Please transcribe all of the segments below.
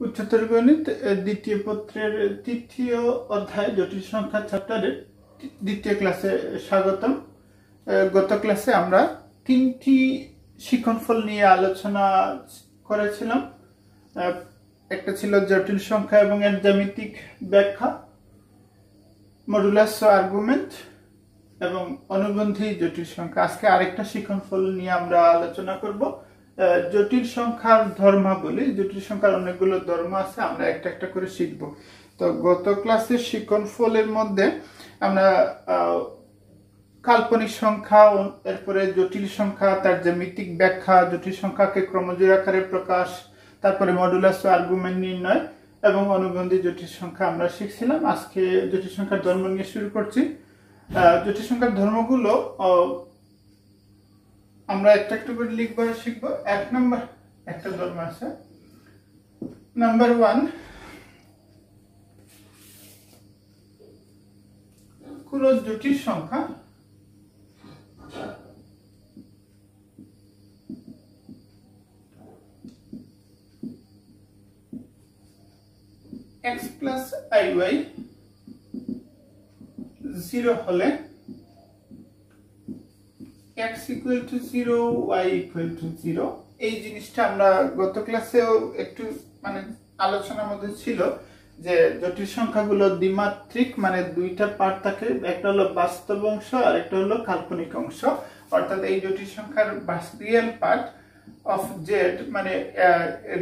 উচ্চতর গণিত দ্বিতীয় পত্রের তৃতীয় অধ্যায় জটিল সংখ্যা চ্যাপ্টারের দ্বিতীয় ক্লাসে স্বাগতম। গত ক্লাসে আমরা তিনটি শিক্ষণফল নিয়ে আলোচনা করেছিলাম। একটা ছিল জটিল সংখ্যা এবং এর জ্যামিতিক ব্যাখ্যা মডুলাস আর্গুমেন্ট এবং অনুবন্ধী জটিল সংখ্যা। আজকে আরেকটা শিক্ষণফল নিয়ে আমরা আলোচনা করব। জটিল সংখ্যার ধর্মাবলী, জটিল সংখ্যার অনেকগুলো ধর্ম আছে, আমরা একটা একটা করে শিখব। তো গত ক্লাসের শিক্ষণফলের মধ্যে আমরা কাল্পনিক সংখ্যা এরপরে জটিল সংখ্যা, তার যে জ্যামিতিক ব্যাখ্যা, জটিল সংখ্যাকে ক্রমজোড় আকারে প্রকাশ, তারপরে মডুলাস আর্গুমেন্ট নির্ণয় এবং অনুবন্ধী জটিল সংখ্যা আমরা শিখছিলাম। আজকে জটিল সংখ্যার ধর্ম নিয়ে শুরু করছি। জটিল সংখ্যার ধর্মগুলো আমরা একটা একটা করে লিখব আর শিখব। এক নম্বর, একটা ধর্ম আছে। নাম্বার ওয়ান কোন জটিল সংখ্যা। X আই ওয়াই জিরো হলে x equal to zero y equal to zero এই জিনিসটা আমরা গত ক্লাসেও একটু মানে আলোচনার মধ্যে ছিল যে জটিল সংখ্যাগুলো দ্বিমাত্রিক মানে দুইটা পার্ট থাকে, একটা হলো বাস্তব অংশ আর একটা হলো কাল্পনিক অংশ। অর্থাৎ এই জটিল সংখ্যার রিয়েল পার্ট অফ জেড মানে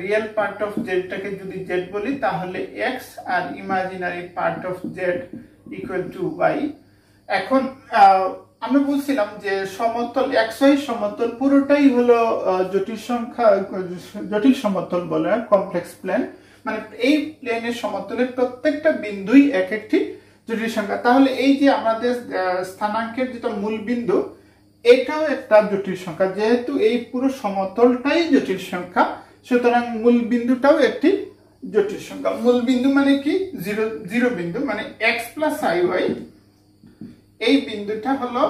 রিয়েল পার্ট অফ জেডটাকে যদি জেড বলি, তাহলে x R imaginary part of z equal to y এখন আমরা বলছিলাম যে সমতল এক্সই সমতল পুরোটাই হলো জটিল সংখ্যা, জটিল সমতল বলে কমপ্লেক্স প্লেন মানে এই প্লেনের সমতলের প্রত্যেকটা বিন্দুই এক একটি জটিল সংখ্যা। তাহলে এই যে আমাদের স্থানাঙ্কের যেটা মূল বিন্দু, এটাও একটা জটিল সংখ্যা। যেহেতু এই পুরো সমতলটাই জটিল সংখ্যা, সুতরাং মূল বিন্দুটাও একটি জটিল সংখ্যা। মূল বিন্দু মানে কি? জিরো জিরো বিন্দু। মানে এক্স প্লাস আই ওয়াই এই বিন্দুটা হলো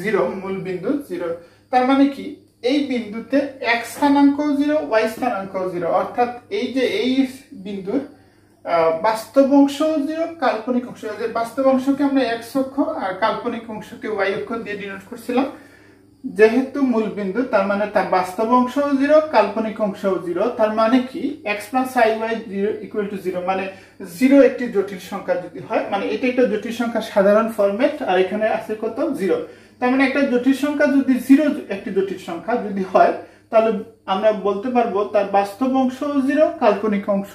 জিরো মূল বিন্দু জিরো তার মানে কি? এই বিন্দুতে এক স্থানাঙ্ক জিরো ওয়াই স্থানাঙ্ক জিরো অর্থাৎ এই যে এই বিন্দুর বাস্তব অংশ জিরো কাল্পনিক অংশ। বাস্তব অংশকে আমরা এক্স অক্ষ আর কাল্পনিক অংশকে ওয়াই অক্ষ দিয়ে ডিনোট করছিলাম। যেহেতু মূল বিন্দু তার মানে তার বাস্তব অংশ জিরো কাল্পনিক অংশ জিরো তার মানে কি? X plus i y zero equal to zero মানে জিরো একটি জটিল সংখ্যা যদি হয় মানে এটা একটা জটিল সংখ্যা সাধারণ ফরম্যাট আর এখানে আছে কত? জিরো তার মানে একটা জটিল সংখ্যা যদি জিরো একটি জটিল সংখ্যা যদি হয়, তাহলে আমরা বলতে পারব তার বাস্তব অংশ জিরো কাল্পনিক অংশ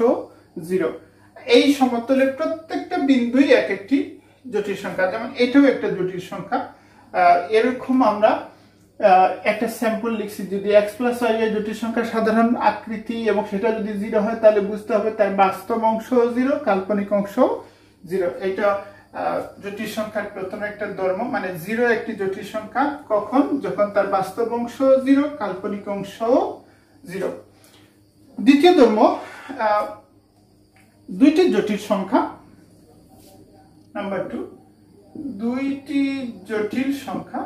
জিরো এই সমতলের প্রত্যেকটা বিন্দুই এক একটি জটিল সংখ্যা, যেমন এটাও একটা জটিল সংখ্যা। এরকম আমরা একটা স্যাম্পল লিখছি, যদি এক্স প্লাস ওয়াই এর জটিল সংখ্যার সাধারণ আকৃতি এবং সেটা যদি জিরো হয়, তাহলে বুঝতে হবে তার বাস্তব অংশ জিরো কাল্পনিক অংশ জিরো এটা জটিল সংখ্যার প্রথম একটা ধর্ম মানে জিরো একটি জটিল সংখ্যা কখন? যখন তার বাস্তব অংশ জিরো কাল্পনিক অংশ জিরো দ্বিতীয় ধর্ম দুইটি জটিল সংখ্যা। নাম্বার টু দুইটি জটিল সংখ্যা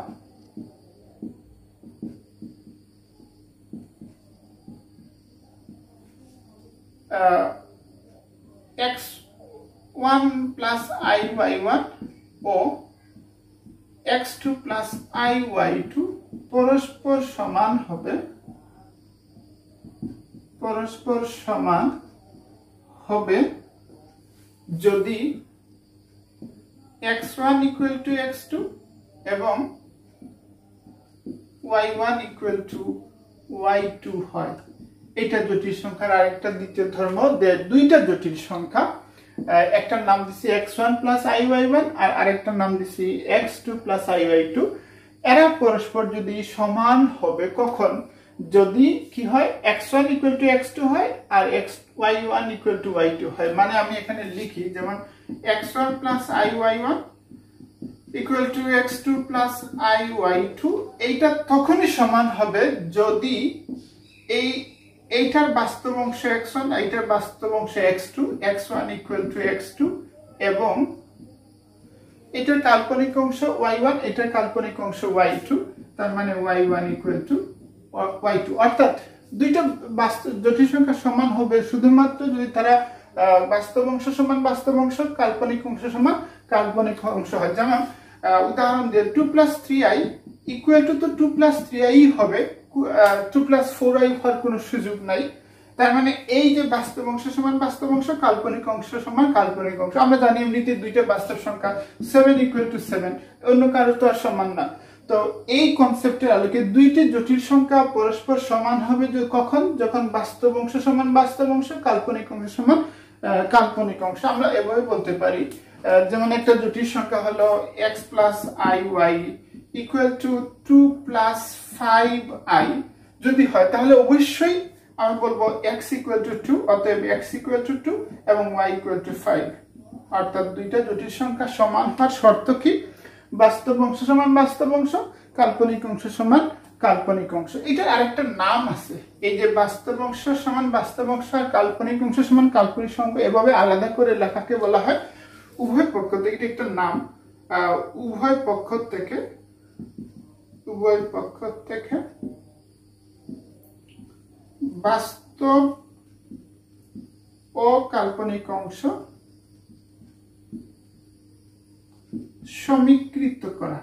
x one plus i y one O x two plus i y two পরস্পর সমান হবে, পরস্পর সমান হবে যদি x one equal to x two এবং y one equal to y two হয়। এটা জটিল সংখ্যার আরেকটা দ্বিতীয় ধর্ম দুইটা জটিল সংখ্যা। একটার নাম দিছি x one plus i y one আর আরেকটার নাম দিছি x two plus i y two এরা পরস্পর যদি সমান হবে কখন? যদি কি হয়? X one equal to x two হয়, আর x y one equal to y two হয়। মানে আমি এখানে লিখি, যেমন x one plus i y one equal to x two plus i y two এইটা তখনই সমান হবে যদি এই এইটার বাস্তব অংশ এক্স ওয়ান এইটার বাস্তব অংশ x two x one equal to x two এবং এটার কাল্পনিক অংশ ওয়াই ওয়ান এটার কাল্পনিক অংশ ওয়াই টু তার মানে y one equal to y two অর্থাৎ দুইটা বাস্তব জটিল সংখ্যা সমান হবে, শুধুমাত্র যদি তারা বাস্তব অংশ সমান বাস্তব অংশ, কাল্পনিক অংশ সমান কাল্পনিক অংশ হয়। যেমন উদাহরণ দিয়ে two plus three i equal to তো টু প্লাস থ্রি আই হবে। টু প্লাস ফোর আই হওয়ার কোনো সুযোগ নাই। তার মানে এই যে বাস্তব অংশ সমান বাস্তব অংশ, কাল্পনিক অংশ সমান কাল্পনিক অংশ। আমরা জানি এমনিতে দুইটা বাস্তব সংখ্যা সেভেন ইকুয়াল টু সেভেন অন্য কারও তো আর সমান না। তো এই কনসেপ্টের আলোকে দুইটি জটিল সংখ্যা পরস্পর সমান হবে কখন? যখন বাস্তব অংশ সমান বাস্তব অংশ, কাল্পনিক অংশ সমান কাল্পনিক অংশ। আমরা এভাবে বলতে পারি। যেমন একটা জটিল সংখ্যা হলো x plus i y equal to two plus five i যদি হয়, তাহলে অবশ্যই আমি বলব এক্স ইকুয়াল টু টু অতএব এক্স ইকুয়াল টু টু এবং ওয়াই ইকুয়াল টু ফাইভ অর্থাৎ দুইটা জটিল সংখ্যা সমান হওয়ার শর্ত কি? বাস্তব অংশ সমান বাস্তব অংশ, কাল্পনিক অংশ সমান কাল্পনিক অংশ। এটার আরেকটা নাম আছে। এই যে বাস্তব অংশ সমান বাস্তব অংশ আর কাল্পনিক অংশ সমান কাল্পনিক অংশ এভাবে আলাদা করে লেখাকে বলা হয় উভয় পক্ষ থেকে। এটা একটা নাম। উভয় পক্ষ থেকে উভয় পক্ষ থেকে বাস্তব ও কাল্পনিক অংশ সমীকৃত করা।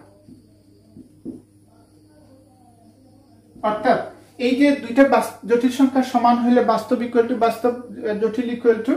অর্থাৎ এই যে দুইটা জটিল সংখ্যা সমান হলে বাস্তব ইকুয়াল টু বাস্তব, জটিল ইকুয়াল টু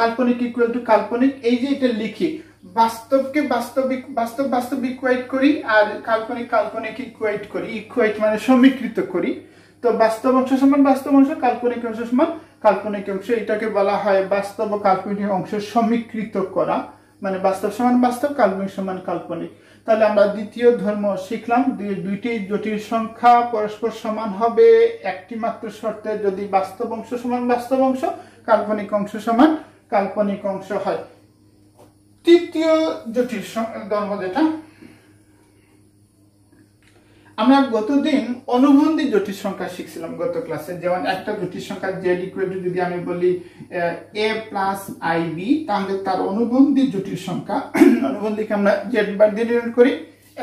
কাল্পনিক ইকুয়াল টু কাল্পনিক, এই যে এটা লিখি বাস্তবকে বাস্তবিক, বাস্তব বাস্তব ইকুয়াইট করি আর কাল্পনিক কাল্পনিক ইকুয়াইট করি। ইকুয়েট মানে সমীকৃত করি। তো বাস্তব অংশ সমান বাস্তব অংশ, কাল্পনিক অংশ সমান কাল্পনিক অংশ। এটাকে বলা হয় বাস্তব ও কাল্পনিক অংশ সমীকৃত করা। মানে বাস্তব সমান বাস্তব, কাল্পনিক সমান কাল্পনিক। তাহলে আমরা দ্বিতীয় ধর্ম শিখলাম। দুই- দুইটি জটিল সংখ্যা পরস্পর সমান হবে। একটি মাত্র শর্তে যদি বাস্তব অংশ সমান বাস্তব অংশ, কাল্পনিক অংশ সমান কাল্পনিক অংশ হয়। তৃতীয় জটিল ধর্ম যেটা, আমরা গতদিন অনুবন্ধী জটিল সংখ্যা শিখছিলাম গত ক্লাসে যেমন একটা জটিল সংখ্যা জেড ইকুয়াল যদি আমি বলি এ প্লাস আই বি তাহলে তার অনুবন্ধী জটিল সংখ্যা, অনুবন্ধীকে আমরা জেড বার দিয়ে করি,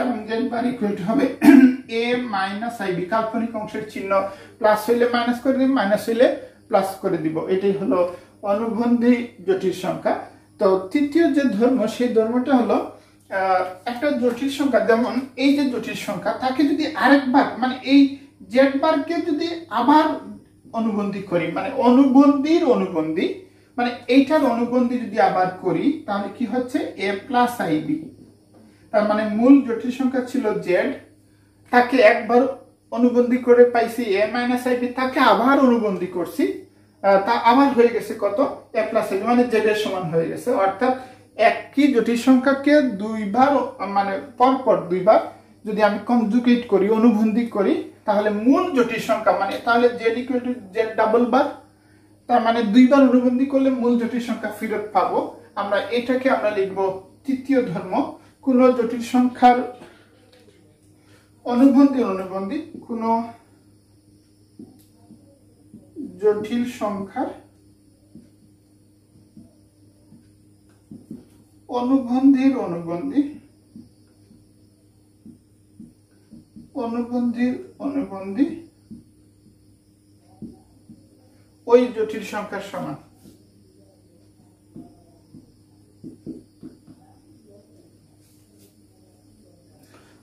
এবং জেড বার ইকুয়াল হবে এ মাইনাস আই বি কাল্পনিক অংশের চিহ্ন প্লাস হইলে মাইনাস করে দিব মাইনাস হইলে প্লাস করে দিব। এটাই হলো অনুবন্ধী জটিল সংখ্যা। তো তৃতীয় যে ধর্ম, সেই ধর্মটা হলো একটা জটিল সংখ্যা। যেমন এই যে জটিল সংখ্যা, তাকে যদি আরেকবার মানে এই জেড বারকে যদি আবার অনুবন্ধী করি মানে অনুবন্ধীর অনুবন্ধী মানে এইটার অনুবন্ধী যদি আবার করি, তাহলে কি হচ্ছে? এ প্লাস আইবি তার মানে মূল জটিল সংখ্যা ছিল জেড। তাকে একবার অনুবন্ধী করে পাইছি, এ মাইনাস আইবি তাকে আবার অনুবন্ধী করছি। তা আবার হয়ে গেছে কত? এ প্লাস আইবি মানে জেড এর সমান হয়ে গেছে। অর্থাৎ একই জটিল সংখ্যাকে দুইবার মানে পরপর দুইবার যদি আমি কনজুগেট করি, অনুবন্ধী করি, তাহলে মূল জটিল সংখ্যা মানে তাহলে z equal to z double bar তার মানে দুইবার অনুবন্ধী করলে মূল জটিল সংখ্যা ফেরত পাবো। আমরা এটাকে আমরা লিখব তৃতীয় ধর্ম, কোন জটিল সংখ্যার অনুবন্ধী অনুবন্ধী, কোন জটিল সংখ্যার অনুবন্ধীর অনুবন্ধী অনুবন্ধীর অনুবন্ধী ওই জটিল সংখ্যার সমান।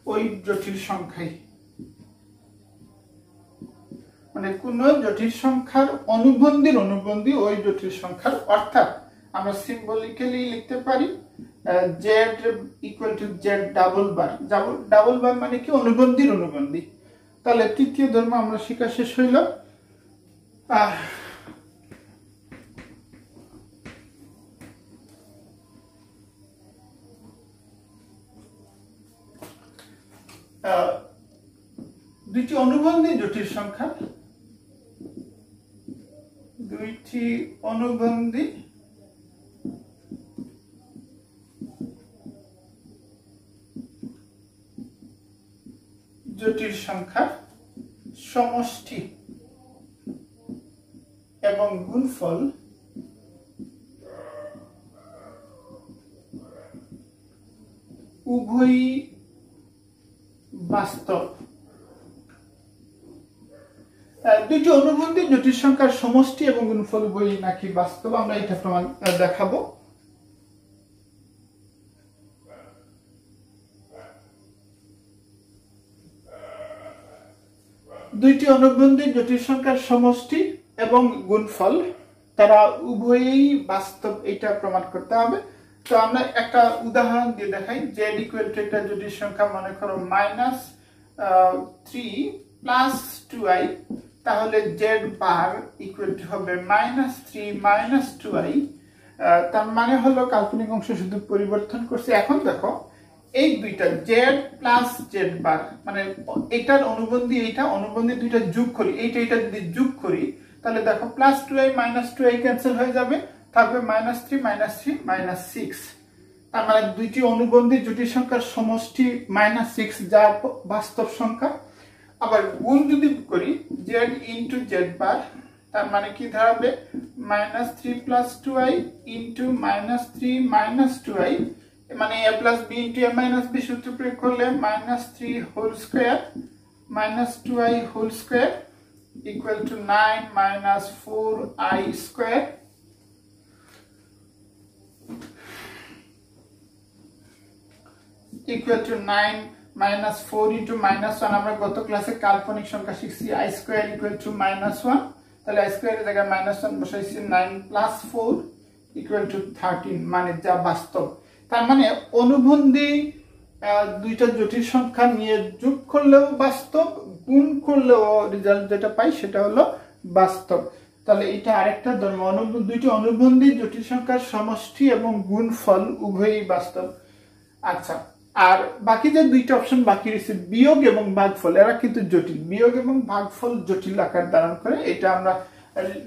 ওই জটিল সংখ্যাই। মানে কোন জটিল সংখ্যার অনুবন্ধীর অনুবন্ধী ওই জটিল সংখ্যার অর্থাৎ আমরা সিম্বলিক্যালি লিখতে পারি z equal to z double bar double bar মানে কি? অনুবন্ধীর অনুবন্ধী। তাহলে তৃতীয় ধর্ম আমরা শিখা শেষ হইল। দুইটি অনুবন্ধী জটিল সংখ্যা। দুইটি অনুবন্ধী জটিল সংখ্যার সমষ্টি এবং গুণফল উভয়ই বাস্তব। দুইটি অনুবন্ধী জটিল সংখ্যার সমষ্টি এবং গুণফল বই নাকি বাস্তব? আমরা এটা প্রমাণ দেখাবো। দুইটি অনুবন্ধী জটিল সংখ্যার সমষ্টি এবং গুণফল। তারা উভয়েই বাস্তব, এটা প্রমাণ করতে হবে। তো আমরা একটা উদাহরণ দিয়ে দেখাই টু একটা জটিল সংখ্যা, মনে করো minus three plus two i তাহলে জেড বার ইকুয়াল টু হবে minus three minus two i তার মানে হলো কাল্পনিক অংশ শুধু পরিবর্তন করছে। এখন দেখো, এই দুইটা জেড প্লাস জেড বার মানে এটার অনুবন্ধী এইটা, অনুবন্ধী দুইটা যোগ করি, এইটা এটা যদি যোগ করি, তাহলে দেখো plus two i minus two i cancel হয়ে যাবে, থাকবে minus three minus three minus six তার মানে দুইটি অনুবন্ধী জটিল সংখ্যার সমষ্টি মাইনাস সিক্স যা বাস্তব সংখ্যা। আবার গুণ যদি করি জেড ইন্টু জেড বার তার মানে কি দাঁড়াবে? Minus three plus two i into minus three minus two i মানে a plus b into a minus b সূত্র প্রয়োগ করলে minus three whole square minus two i whole square equal to nine minus four i square equal to nine minus four into minus one আমরা গত ক্লাসে কাল্পনিক সংখ্যা শিখছি i square equal to minus one তাহলে আই স্কোয়ারের জায়গায় minus one বসাইছি nine plus four equal to thirteen মানে যা বাস্তব। তার মানে অনুবন্ধী দুইটা জটিল সংখ্যা নিয়ে যোগ করলেও বাস্তব, গুণ করলেও রেজাল্ট যেটা পাই সেটা হলো বাস্তব। তাহলে এটা আরেকটা ধর্ম দুইটি অনুবন্ধী জটিল সংখ্যার সমষ্টি এবং গুণফল উভয়ই বাস্তব। আচ্ছা আর বাকি যে দুইটা অপশন বাকি রয়েছে, বিয়োগ এবং ভাগফল, এরা কিন্তু জটিল। বিয়োগ এবং ভাগফল জটিল আকার ধারণ করে, এটা আমরা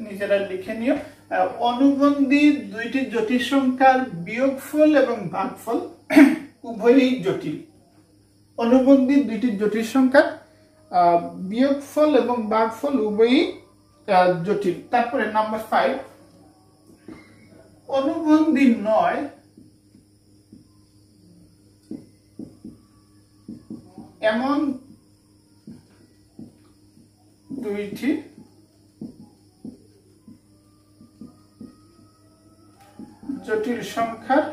নিজেরা লিখে নিও। অনুবন্ধী দুইটি জটিল সংখ্যার বিয়োগফল এবং ভাগফল উভয়ই জটিল। অনুবন্ধী দুইটি জটিল সংখ্যার বিয়োগফল এবং ভাগফল উভয়ই জটিল। তারপরে নাম্বার ফাইভ অনুবন্ধী নয় এমন দুইটি জটিল সংখ্যার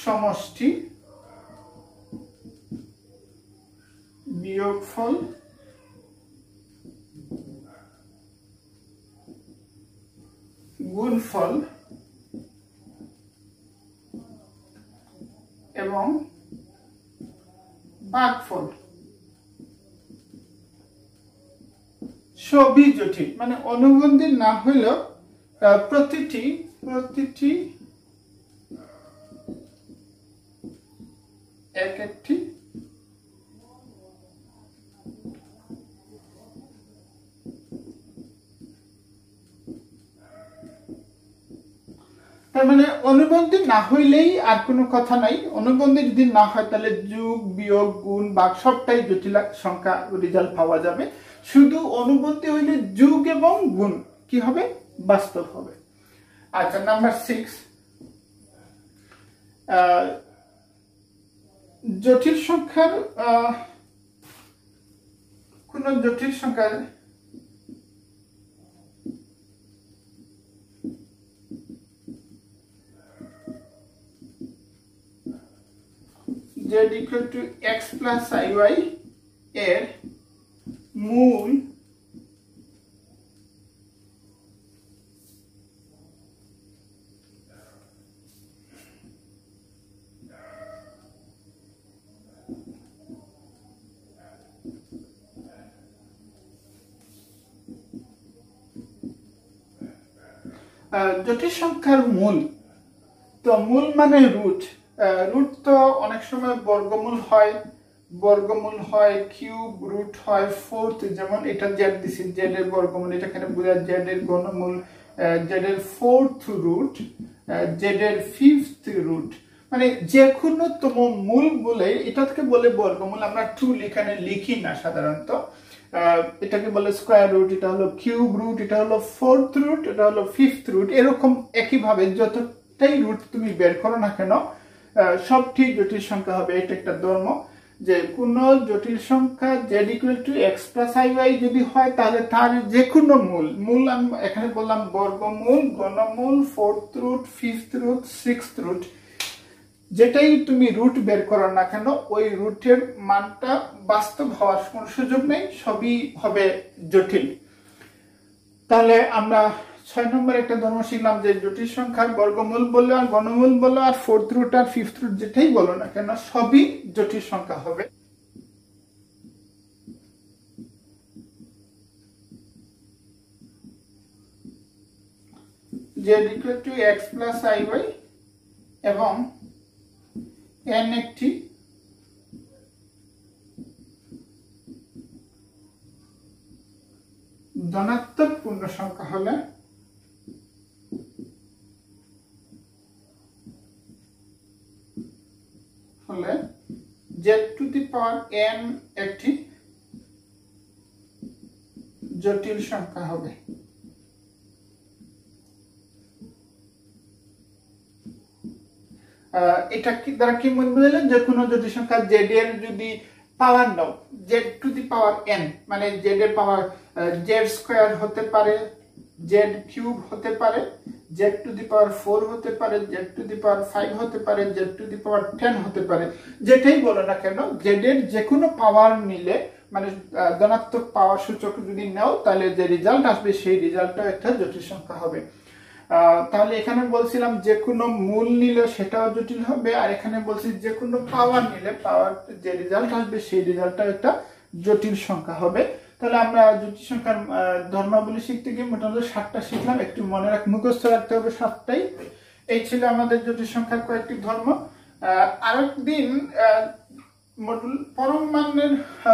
সমষ্টি বিয়োগফল গুণফল এবং ভাগফল সবই জটিল। মানে অনুবন্ধী না হইলেও প্রতিটি প্রতিটি এক একটি তার মানে অনুবন্ধী না হইলেই আর কোনো কথা নাই। অনুবন্ধী যদি না হয়, তাহলে যোগ, বিয়োগ, গুণ ভাগ সবটাই জটিল সংখ্যা রেজাল্ট পাওয়া যাবে। শুধু অনুবন্ধী হইলে যোগ এবং গুণ কি হবে? বাস্তব হবে। আচ্ছা নাম্বার সিক্স জটিল সংখ্যার কোন জটিল equal to x plus iy এর মূল জটিল সংখ্যার মূল। তো মূল মানে রুট রুট তো অনেক সময় বর্গমূল হয়। বর্গমূল হয় কিউব রুট হয় ফোর্থ যেমন এটা জেড দিছি জেড এর বর্গমূল, এটা এখানে বোঝা জেড এর ঘনমূল জেড এর ফোর্থ রুট জেড এর ফিফথ রুট মানে যে কোনো তম মূল বলে এটাকে বলে বর্গমূল, আমরা টু এখানে লিখি না সাধারণত। এটাকে বলে স্কোয়ার রুট এটা হলো কিউব রুট এটা হলো ফোর্থ রুট এটা হলো ফিফথ রুট এরকম একইভাবে যতটাই রুট তুমি বের করো না কেন সবটি জটিল সংখ্যা হবে, এটা একটা ধর্ম, যে কোন জটিল সংখ্যা z equal to x plus i y যদি হয়, তাহলে তার যে কোনো মূল মূল আমি এখানে বললাম বর্গমূল, ঘনমূল fourth root fifth root six root যেটাই তুমি রুট বের করো না কেন, ওই রুটের মানটা বাস্তব হওয়ার কোনো সুযোগ নেই, সবই হবে জটিল। তাহলে আমরা ছয় নম্বর একটা ধর্ম শিখলাম যে জটিল সংখ্যার বর্গমূল বলল আর গণমূল বলল আর ফোর্থ রুট আর ফিফথ রুট যেটাই বলো না কেন, সবই জটিল সংখ্যা হবে। z equal to x plus iy এবং n একটি ধনাত্মক পূর্ণ সংখ্যা হলে হলে z to the power n একটি জটিল সংখ্যা হবে। এটা কি দ্বারা কি মনে বুঝলেন যে কোনো জটিল সংখ্যা জেড এর যদি power now z to the power n মানে জেড এর পাওয়ার জেড স্কোয়ার হতে পারে জেড কিউব হতে পারে z to the power four হতে পারে z to the power five হতে পারে z to the power ten হতে পারে। যেটাই বলো না কেন জেড এর যে কোনো পাওয়ার নিলে মানে ধনাত্মক পাওয়ার সূচক যদি নাও, তাহলে যে রেজাল্ট আসবে, সেই রেজাল্টটা একটা জটিল সংখ্যা হবে। তাহলে এখানে বলছিলাম যে কোনো মূল নিলে সেটাও জটিল হবে, আর এখানে বলছি যে কোনো পাওয়ার নিলে পাওয়ার যে রেজাল্ট আসবে, সেই রেজাল্টটা একটা জটিল সংখ্যা হবে। তাহলে আমরা জটিল সংখ্যার ধর্মাবলী শিখতে গিয়ে মোটামুটি সাতটা শিখলাম। একটু মনে রাখ মুখস্থ রাখতে হবে সাতটাই। এই ছিল আমাদের জটিল সংখ্যার কয়েকটি ধর্ম। আরেকদিন মডুল পরম মানের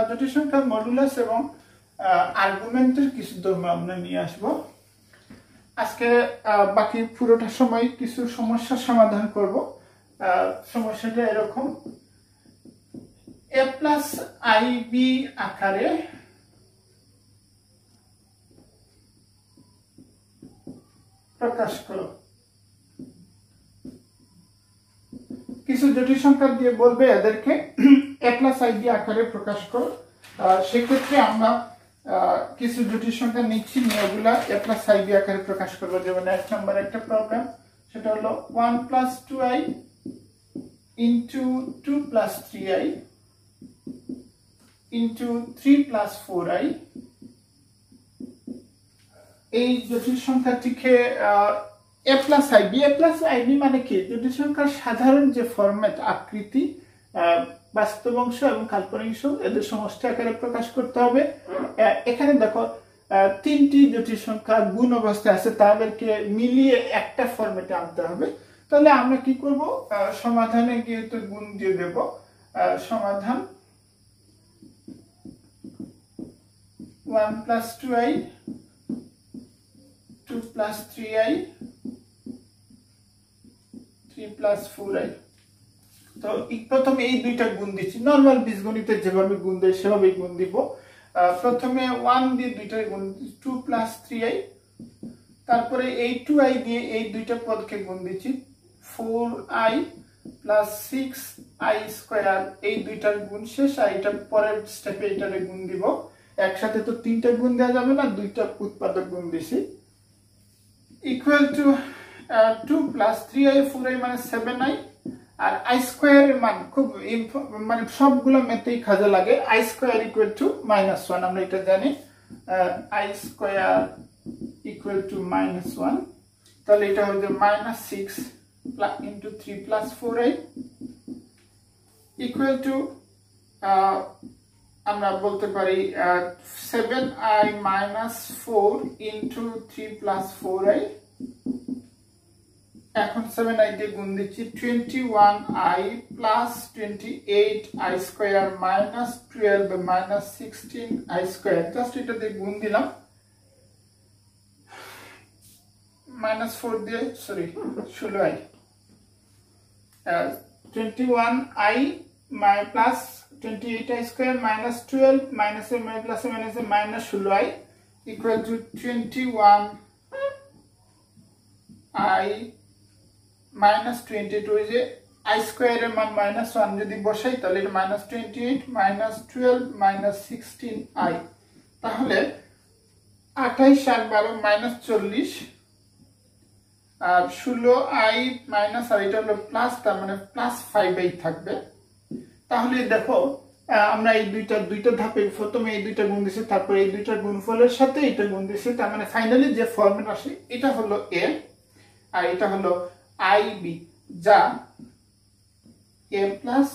জটিল সংখ্যার মডুলাস এবং আর্গুমেন্টের কিছু ধর্ম আমরা নিয়ে আসব। আজকে বাকি পুরোটা সময় কিছু সমস্যার সমাধান করব। সমস্যাটা এরকম। এ প্লাস আই বি আকারে প্রকাশ করো। কিছু জটিল সংখ্যা দিয়ে বলবে এদেরকে এ প্লাস আই বি আকারে প্রকাশ করো। সেক্ষেত্রে আমরা কিছু জটিল সংখ্যা নিচ্ছি নিয়মগুলা এ প্লাস আই বি আকারে প্রকাশ করব। যেমন এক নম্বর একটা প্রবলেম সেটা হলো one plus two i into two plus three i into three plus four i এই জটিল সংখ্যাটিকে a plus i b a plus i b মানে কি? জটিল সংখ্যার সাধারণ যে ফরম্যাট আকৃতি বাস্তব অংশ এবং কাল্পনিক অংশ, এদের সমষ্টি আকারে প্রকাশ করতে হবে। এখানে দেখো তিনটি জটিল সংখ্যা গুণ অবস্থায় আছে, তাদেরকে মিলিয়ে একটা ফরম্যাটে আনতে হবে। তাহলে আমরা কি করব? সমাধানে গিয়ে তো গুণ দিয়ে দেব। সমাধান one plus two i two plus three i three plus four i তো প্রথমে এই দুইটা গুণ দিচ্ছি। নর্মাল বীজগণিতে যেভাবে গুণ দেয় গুণ দিব। প্রথমে দিয়ে দুইটা গুণ প্লাস তারপরে এই দিয়ে এই দুইটা পদকে গুণ দিচ্ছি four i plus six i square এই দুইটার গুণ শেষ, আর এটা পরের স্টেপে এটারে গুণ দিব। একসাথে তো তিনটা গুণ দেওয়া যাবে না, দুইটা উৎপাদক গুণ দিছি। Equal to two plus three i four i মানে সেভেন আই আর আই স্কোয়ারের মান খুব মানে সবগুলো মেতেই কাজে লাগে। I square equal to minus one আমরা এটা জানি। I square equal to minus one তাহলে এটা হচ্ছে minus six into three plus four i equal to আমরা বলতে পারি seven i minus four into three plus four i এখন সেভেন আই দিয়ে গুণ দিচ্ছি twenty one i plus twenty eight i square minus twelve minus sixteen i square just এটা দিয়ে গুণ দিলাম। মাইনাস ফোর দিয়ে সরি ষোলো i twenty one i plus twenty eight i square minus twelve মাইনাসে প্লাসে মাইনাসে মাইনাস ষোলো i equal to twenty one i minus 22 is a i স্কোয়ারের মান মাইনাস ওয়ান যদি বসাই, তাহলে এটা minus twenty eight minus twelve minus sixteen i তাহলে আঠাইশ আর বারো মাইনাস চল্লিশ, আর ষোলো আই মাইনাস আর এটা হলো প্লাস তার মানে প্লাস ফাইভ আই থাকবে। তাহলে দেখো আমরা এই দুইটা দুইটা ধাপে প্রথমে এই দুইটা গুণ দিছি, তারপরে এই দুইটা গুণফলের সাথে এটা গুণ দিছি, তার মানে ফাইনালি যে ফর্মেট আসে, এটা হলো এ আর এটা হলো আই বি যা এ প্লাস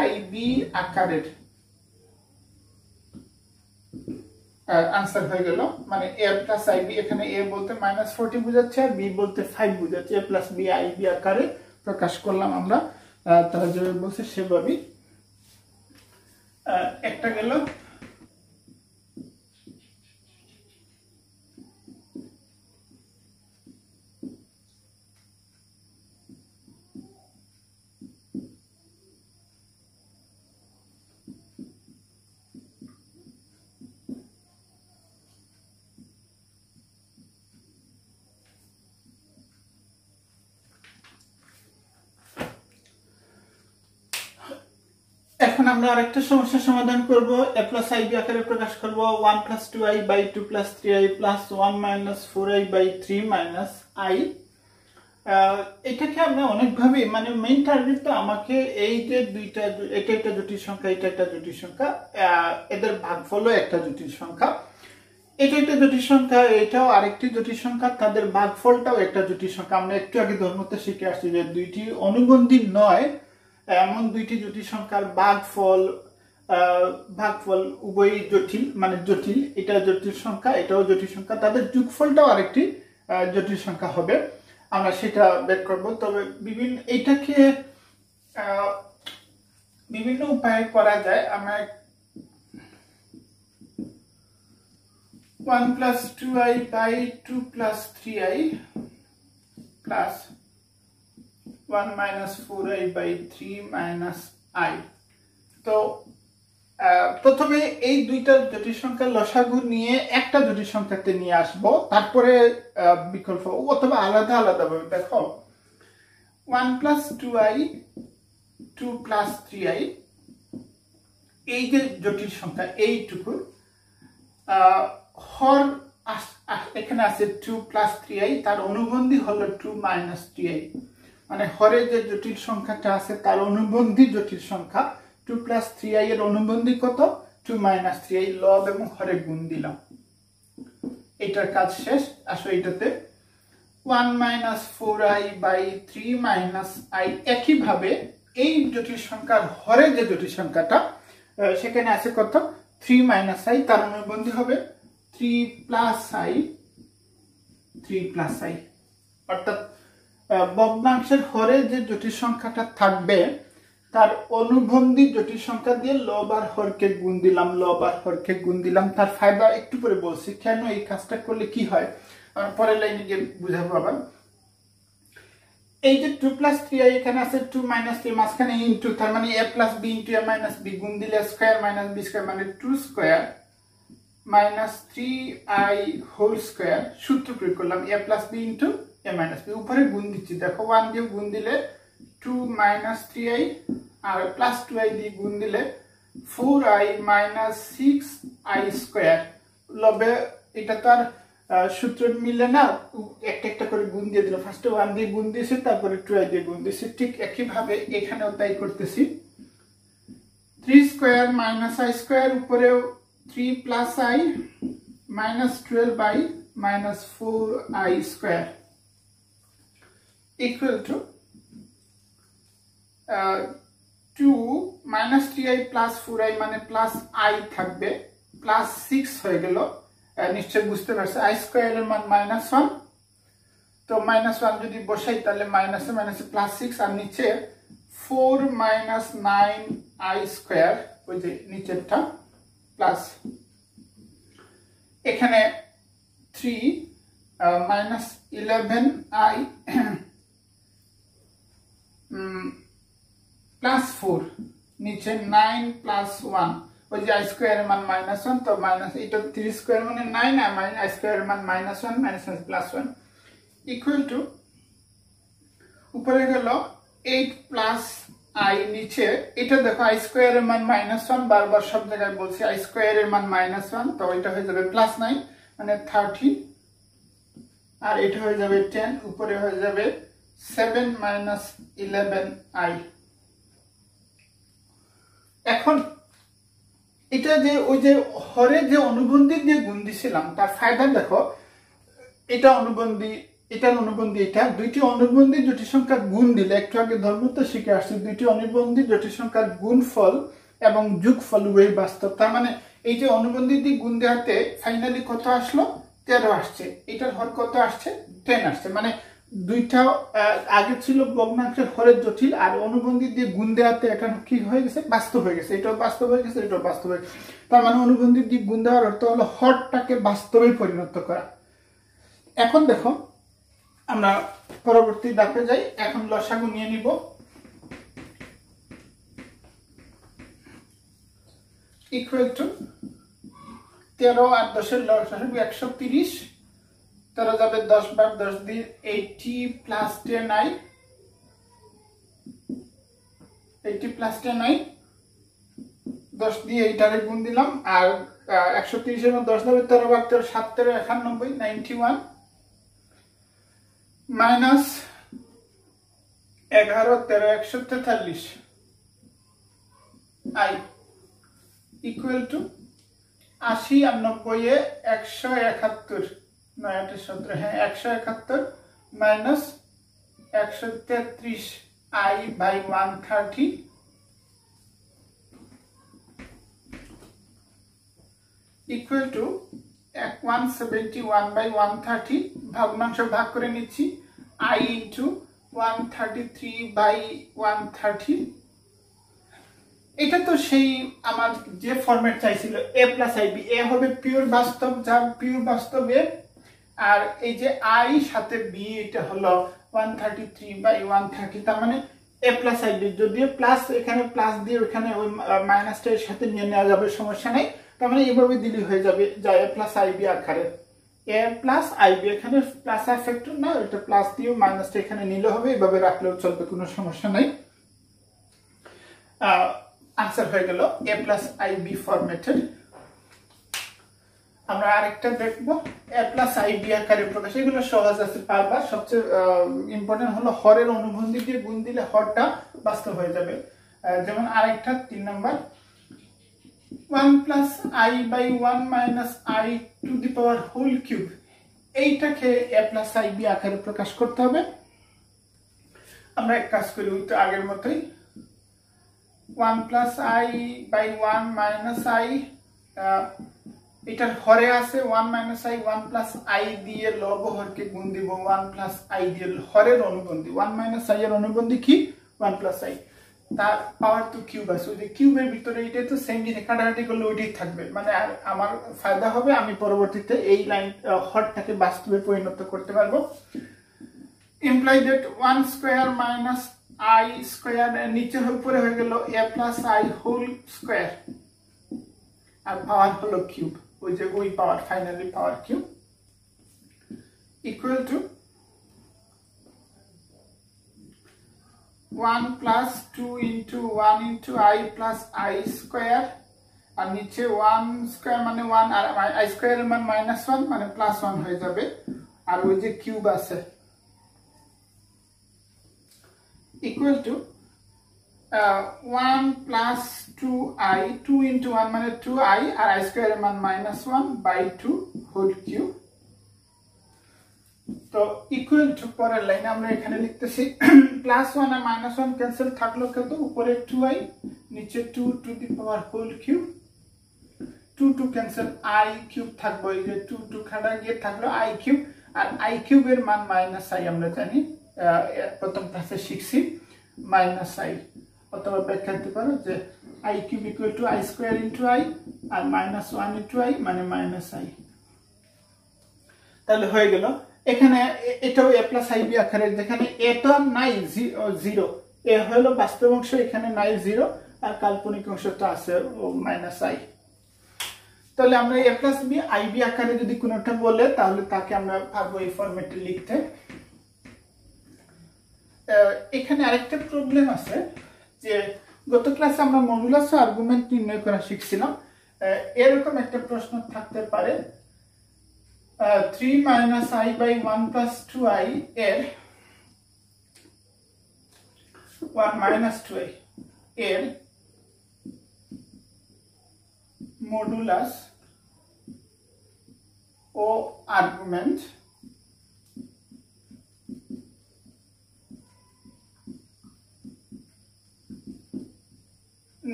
আই বি আকারের আনসার হয়ে গেল। মানে এ প্লাস আই বি এখানে এ বলতে মাইনাস ফোরটি বোঝাচ্ছে আর বি বলতে ফাইভ বোঝাচ্ছে। A plus b i b আকারে প্রকাশ করলাম আমরা। তারা যেভাবে বলছে সেভাবেই একটা গেল। এখন আমরা আরেকটা সমস্যার সমাধান করব। এ প্লাস আই আকারে প্রকাশ করব। One plus two i by two plus three i plus one minus four i by three minus i এটাকে আমরা অনেকভাবে মানে মেইন টার্গেট তো আমাকে এই যে দুইটা এটা একটা জটিল সংখ্যা এটা একটা জটিল সংখ্যা এদের ভাগফলও একটা জটিল সংখ্যা। এটা একটা জটিল সংখ্যা, এটাও আরেকটি জটিল সংখ্যা, তাদের ভাগফলটাও একটা জটিল সংখ্যা। আমরা একটু আগে ধর্মতে শিখে আসছি যে দুইটি অনুবন্ধী নয় এমন দুইটি জটিল সংখ্যার ভাগফল ভাগফল উভয়ই জটিল মানে জটিল এটা জটিল সংখ্যা এটাও জটিল সংখ্যা তাদের যোগফলটাও আরেকটি জটিল সংখ্যা হবে। আমরা সেটা বের করব। তবে বিভিন্ন এটাকে আহ, বিভিন্ন উপায়ে করা যায়। আমরা one plus two i by two plus three i plus one minus four i by three minus i তো প্রথমে এই দুইটা জটিল সংখ্যার লসাগু নিয়ে একটা জটিল সংখ্যাতে নিয়ে আসব। তারপরে বিকল্প অথবা আলাদা আলাদা ভাবে দেখো। One plus two i two plus three i এই যে জটিল সংখ্যা, এইটুকু হর এখানে আছে টু প্লাস থ্রি আই তার অনুবন্ধী হলো টু মাইনাস থ্রি আই মানে হরে যে জটিল সংখ্যাটা আছে, তার অনুবন্ধী জটিল সংখ্যা টু প্লাস থ্রি আই এর অনুবন্ধী কত? টু মাইনাস থ্রি আই লব এবং হরে গুণ দিলাম। এটার কাজ শেষ। আসো এটাতে। One minus four i by three minus i একইভাবে এই জটিল সংখ্যার হরে যে জটিল সংখ্যাটা সেখানে আছে কত? থ্রি মাইনাস আই তার অনুবন্ধী হবে। Three plus i three plus i অর্থাৎ ভগ্নাংশের হরে যে জটিল সংখ্যাটা থাকবে, তার অনুবন্ধী জটিল সংখ্যা দিয়ে লব আর হরকে গুণ দিলাম লব আর হরকে গুণ দিলাম, তার ফায়দা একটু পরে বলছি, কেন এই কাজটা করলে কি হয়? পরের লাইনে গিয়ে বুঝাবো আবার। এই যে টু প্লাস থ্রি আই এখানে আছে টু মাইনাস থ্রি মাঝখানে ইন্টু তার মানে a plus b into a minus b গুণ দিলে স্কোয়ার মাইনাস বি স্কোয়ার মানে two square minus three i whole square সূত্র প্রয়োগ করলাম a plus b into a minus b উপরে গুণ দিচ্ছি। দেখো ওয়ান দিয়ে গুণ দিলে টু মাইনাস থ্রি আই আর প্লাস টু আই দিয়ে গুণ দিলে four i minus six i square লবে এটা তার সূত্র মিলে না, একটা একটা করে গুণ দিয়ে দিল। ফার্স্টে ওয়ান দিয়ে গুণ দিয়েছে, তারপরে টু আই দিয়ে গুণ দিয়েছে। ঠিক একইভাবে এখানেও তাই করতেছি। Three square minus i square উপরেও three plus i minus twelve i minus four i square equal to two minus three i plus four i মানে প্লাস আই থাকবে প্লাস সিক্স হয়ে গেল। নিশ্চয় বুঝতে পারছে আই স্কোয়ারের মান মাইনাস ওয়ান তো মাইনাস ওয়ান যদি বসাই, তাহলে মাইনাসে মাইনাসে প্লাস সিক্স আর নিচে four minus nine i square ওই যে নিচেরটা প্লাস এখানে three minus eleven i plus four নিচে নাইন প্লাস ওয়ান ওই যে আই স্কোয়ারের মান মাইনাস ওয়ান তো মাইনাস এটা থ্রি স্কোয়ার মানে নাইন আর আই স্কোয়ারের মান minus one minus plus one equal to উপরে গেল এইট প্লাস আই নিচে। এটা দেখো আই স্কোয়ারের মান মাইনাস ওয়ান বারবার সব জায়গায় বলছি আই স্কোয়ারের মান মাইনাস ওয়ান তো এটা হয়ে যাবে প্লাস নাইন মানে থার্টি আর এটা হয়ে যাবে টেন উপরে হয়ে যাবে সেভেন মাইনাস ইলেভেন আই এখন এটা যে ওই যে হরে যে অনুবন্ধী যে গুণ দিছিলাম, তার ফায়দা দেখো। এটা অনুবন্ধী, এটার অনুবন্ধী এটা। দুইটি অনুবন্ধী জটিল সংখ্যার গুণ দিলে, একটু আগে ধর্মত্ব শিখে আসছে, দুইটি অনুবন্ধী জটিল সংখ্যার গুণ ফল এবং যুগফল উভয় বাস্তব। তার মানে এই যে অনুবন্ধী দিয়ে গুণ দেওয়াতে ফাইনালি কত আসলো? তেরো আসছে। এটার হর কত আসছে? টেন আসছে। মানে দুইটা আগে ছিল ভগ্নাংশের হরের জটিল, আর অনুবন্ধী দিয়ে গুণ দেওয়াতে এটা কি হয়ে গেছে? বাস্তব হয়ে গেছে। এটাও বাস্তব হয়ে গেছে, এটাও বাস্তব হয়ে তার মানে অনুবন্ধী দিয়ে গুণ দেওয়ার অর্থ হলো হরটাকে বাস্তবে পরিণত করা। এখন দেখো, আমরা পরবর্তী ধাপে যাই। এখন লসাগু নিয়ে নিব। ইকুয়াল টু তেরো আর দশের লসাগু একশো তিরিশ। তেরো যাবে দশ বার দশ দিন eighty plus ten i eighty plus ten i দশ দিয়ে এইটারে গুণ দিলাম, আর একশো তিরিশের মধ্যে দশ যাবে তেরো বার তেরো, সাত তেরো, একানব্বই নাইনটি ওয়ান মাইনাস এগারো, তেরো, একশো তেতাল্লিশ আই ইকুয়াল টু আশি আর নব্বই একশো একাত্তর। নয় আটে সতেরো হ্যাঁ একশো একাত্তর মাইনাস একশো তেত্রিশ i by one thirty equal to এক one seventy one by one thirty ভগ্নাংশ ভাগ করে নিচ্ছি। I into one thirty three by one thirty এটা তো সেই আমার যে ফরম্যাট চাইছিল a plus i b a হবে পিওর বাস্তব যা পিওর বাস্তব আর এই যে আই সাথে বি এটা হলো one thirty three by one thirty তার মানে এ প্লাস আই বি যদি প্লাস এখানে প্লাস দিয়ে ওখানে ওই মাইনাসটা এর সাথে নিয়ে নেওয়া যাবে, সমস্যা নেই। তার মানে এইভাবে দিলে হয়ে যাবে যা এ প্লাস আই বি আকারে। এ প্লাস আই বি এখানে প্লাস আর ফ্যাক্টর না, এটা প্লাস দিয়েও মাইনাসটা এখানে নিলে হবে এইভাবে রাখলেও চলবে, কোনো সমস্যা নাই। আনসার হয়ে গেল এ প্লাস আইবি ফরম্যাটেড আমরা আরেকটা দেখব। এ প্লাস আইবি আকারে প্রকাশ। এগুলো সহজ আছে পারবার। সবচেয়ে ইম্পর্টেন্ট হলো হরের অনুবন্ধী দিয়ে গুণ দিলে হরটা বাস্তব হয়ে যাবে। যেমন আরেকটা, তিন নম্বর। One plus i by one minus i to the power whole cube এইটাকে এ প্লাস আই বি আকারে প্রকাশ করতে হবে। আমরা এক কাজ করি, ওই তো আগের মতোই। One plus i by one minus i এটার হরে আছে one minus i one plus i দিয়ে লব হরকে গুণ দিব ওয়ান প্লাস আই দিয়ে হরের অনুবন্ধী। ওয়ান মাইনাস আই এর অনুবন্ধী কি? ওয়ান প্লাস আই তার পাওয়ার তো কিউব আছে। ওই যে কিউবের ভিতরে এটা তো সেম জিনিস। কাটাকাটি করলে ওইটাই থাকবে। মানে আর আমার ফায়দা হবে, আমি পরবর্তীতে এই লাইন হরটাকে বাস্তবে পরিণত করতে পারব। Imply that one square minus i square নিচে উপরে হয়ে গেল a plus i whole square R power হলো কিউব ওই যে ওই power finally power cube equal to one plus two into one into i plus i square আর নিচে one square মানে ওয়ান আর আই স্কোয়ারের মান মাইনাস ওয়ান মানে প্লাস ওয়ান হয়ে যাবে। আর ওই যে কিউব আছে equal to one plus two i two into one মানে টু আই আর আই স্কোয়ারের মান minus one by two whole cube তো ইকুয়াল টু পরের লাইনে আমরা এখানে লিখতেছি প্লাস ওয়ান আর মাইনাস ওয়ান ক্যান্সেল থাকল কত? উপরে টু আই নিচে two to the power whole cube two two cancel i cube থাকব, এই যে টু টু খাড়া গিয়ে থাকল আই কিউব আর আই কিউবের মান মাইনাস আই আমরা জানি প্রথম ক্লাসে শিখছি মাইনাস আই অথবা ব্যাখ্যা দিতে পারো যে i cube equal to i square into i R minus one into i মানে মাইনাস আই তাহলে হয়ে গেল। এখানে এটাও এ প্লাস আইবি আকারে যেখানে এটা নাই জিরো এ হলো বাস্তব অংশ, এখানে নাই জিরো আর কাল্পনিক অংশটা আছে মাইনাস আই তাহলে আমরা এ প্লাস বি আইবি আকারে যদি কোনোটা বলে, তাহলে তাকে আমরা পারব এই ফরম্যাটে লিখতে। এখানে আরেকটা প্রবলেম আছে। যে গত ক্লাসে আমরা মডুলাস আর্গুমেন্ট নির্ণয় করা শিখছিলাম এরকম একটা প্রশ্ন থাকতে পারে। Three minus i by one plus two i এর ওয়ান মাইনাস টু আই এর মডুলাস ও আর্গুমেন্ট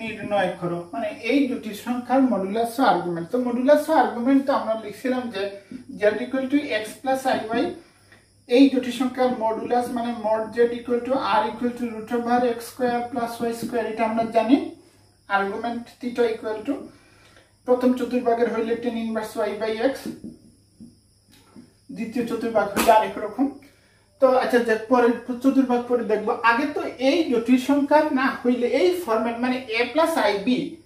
নির্ণয় করো। মানে এই দুটি সংখ্যার মডুলাস আর্গুমেন্ট তো মডুলাস আর্গুমেন্ট তো আমরা লিখছিলাম যে z equal to x plus i y এই দুটি সংখ্যার মডুলাস মানে mod z equal to r equal to root over x square plus y square এটা আমরা জানি। আর্গুমেন্ট থিটা ইকুয়াল টু প্রথম চতুর্ভাগের হইলে tan inverse y by x দ্বিতীয় চতুর্ভাগ হইলে আরেক রকম। তো আচ্ছা পরে চতুর্ভাগ পরে দেখব। আগে তো এই জটিল সংখ্যা না হইলে এই ফরম্যাট মানে এ প্লাস আই বি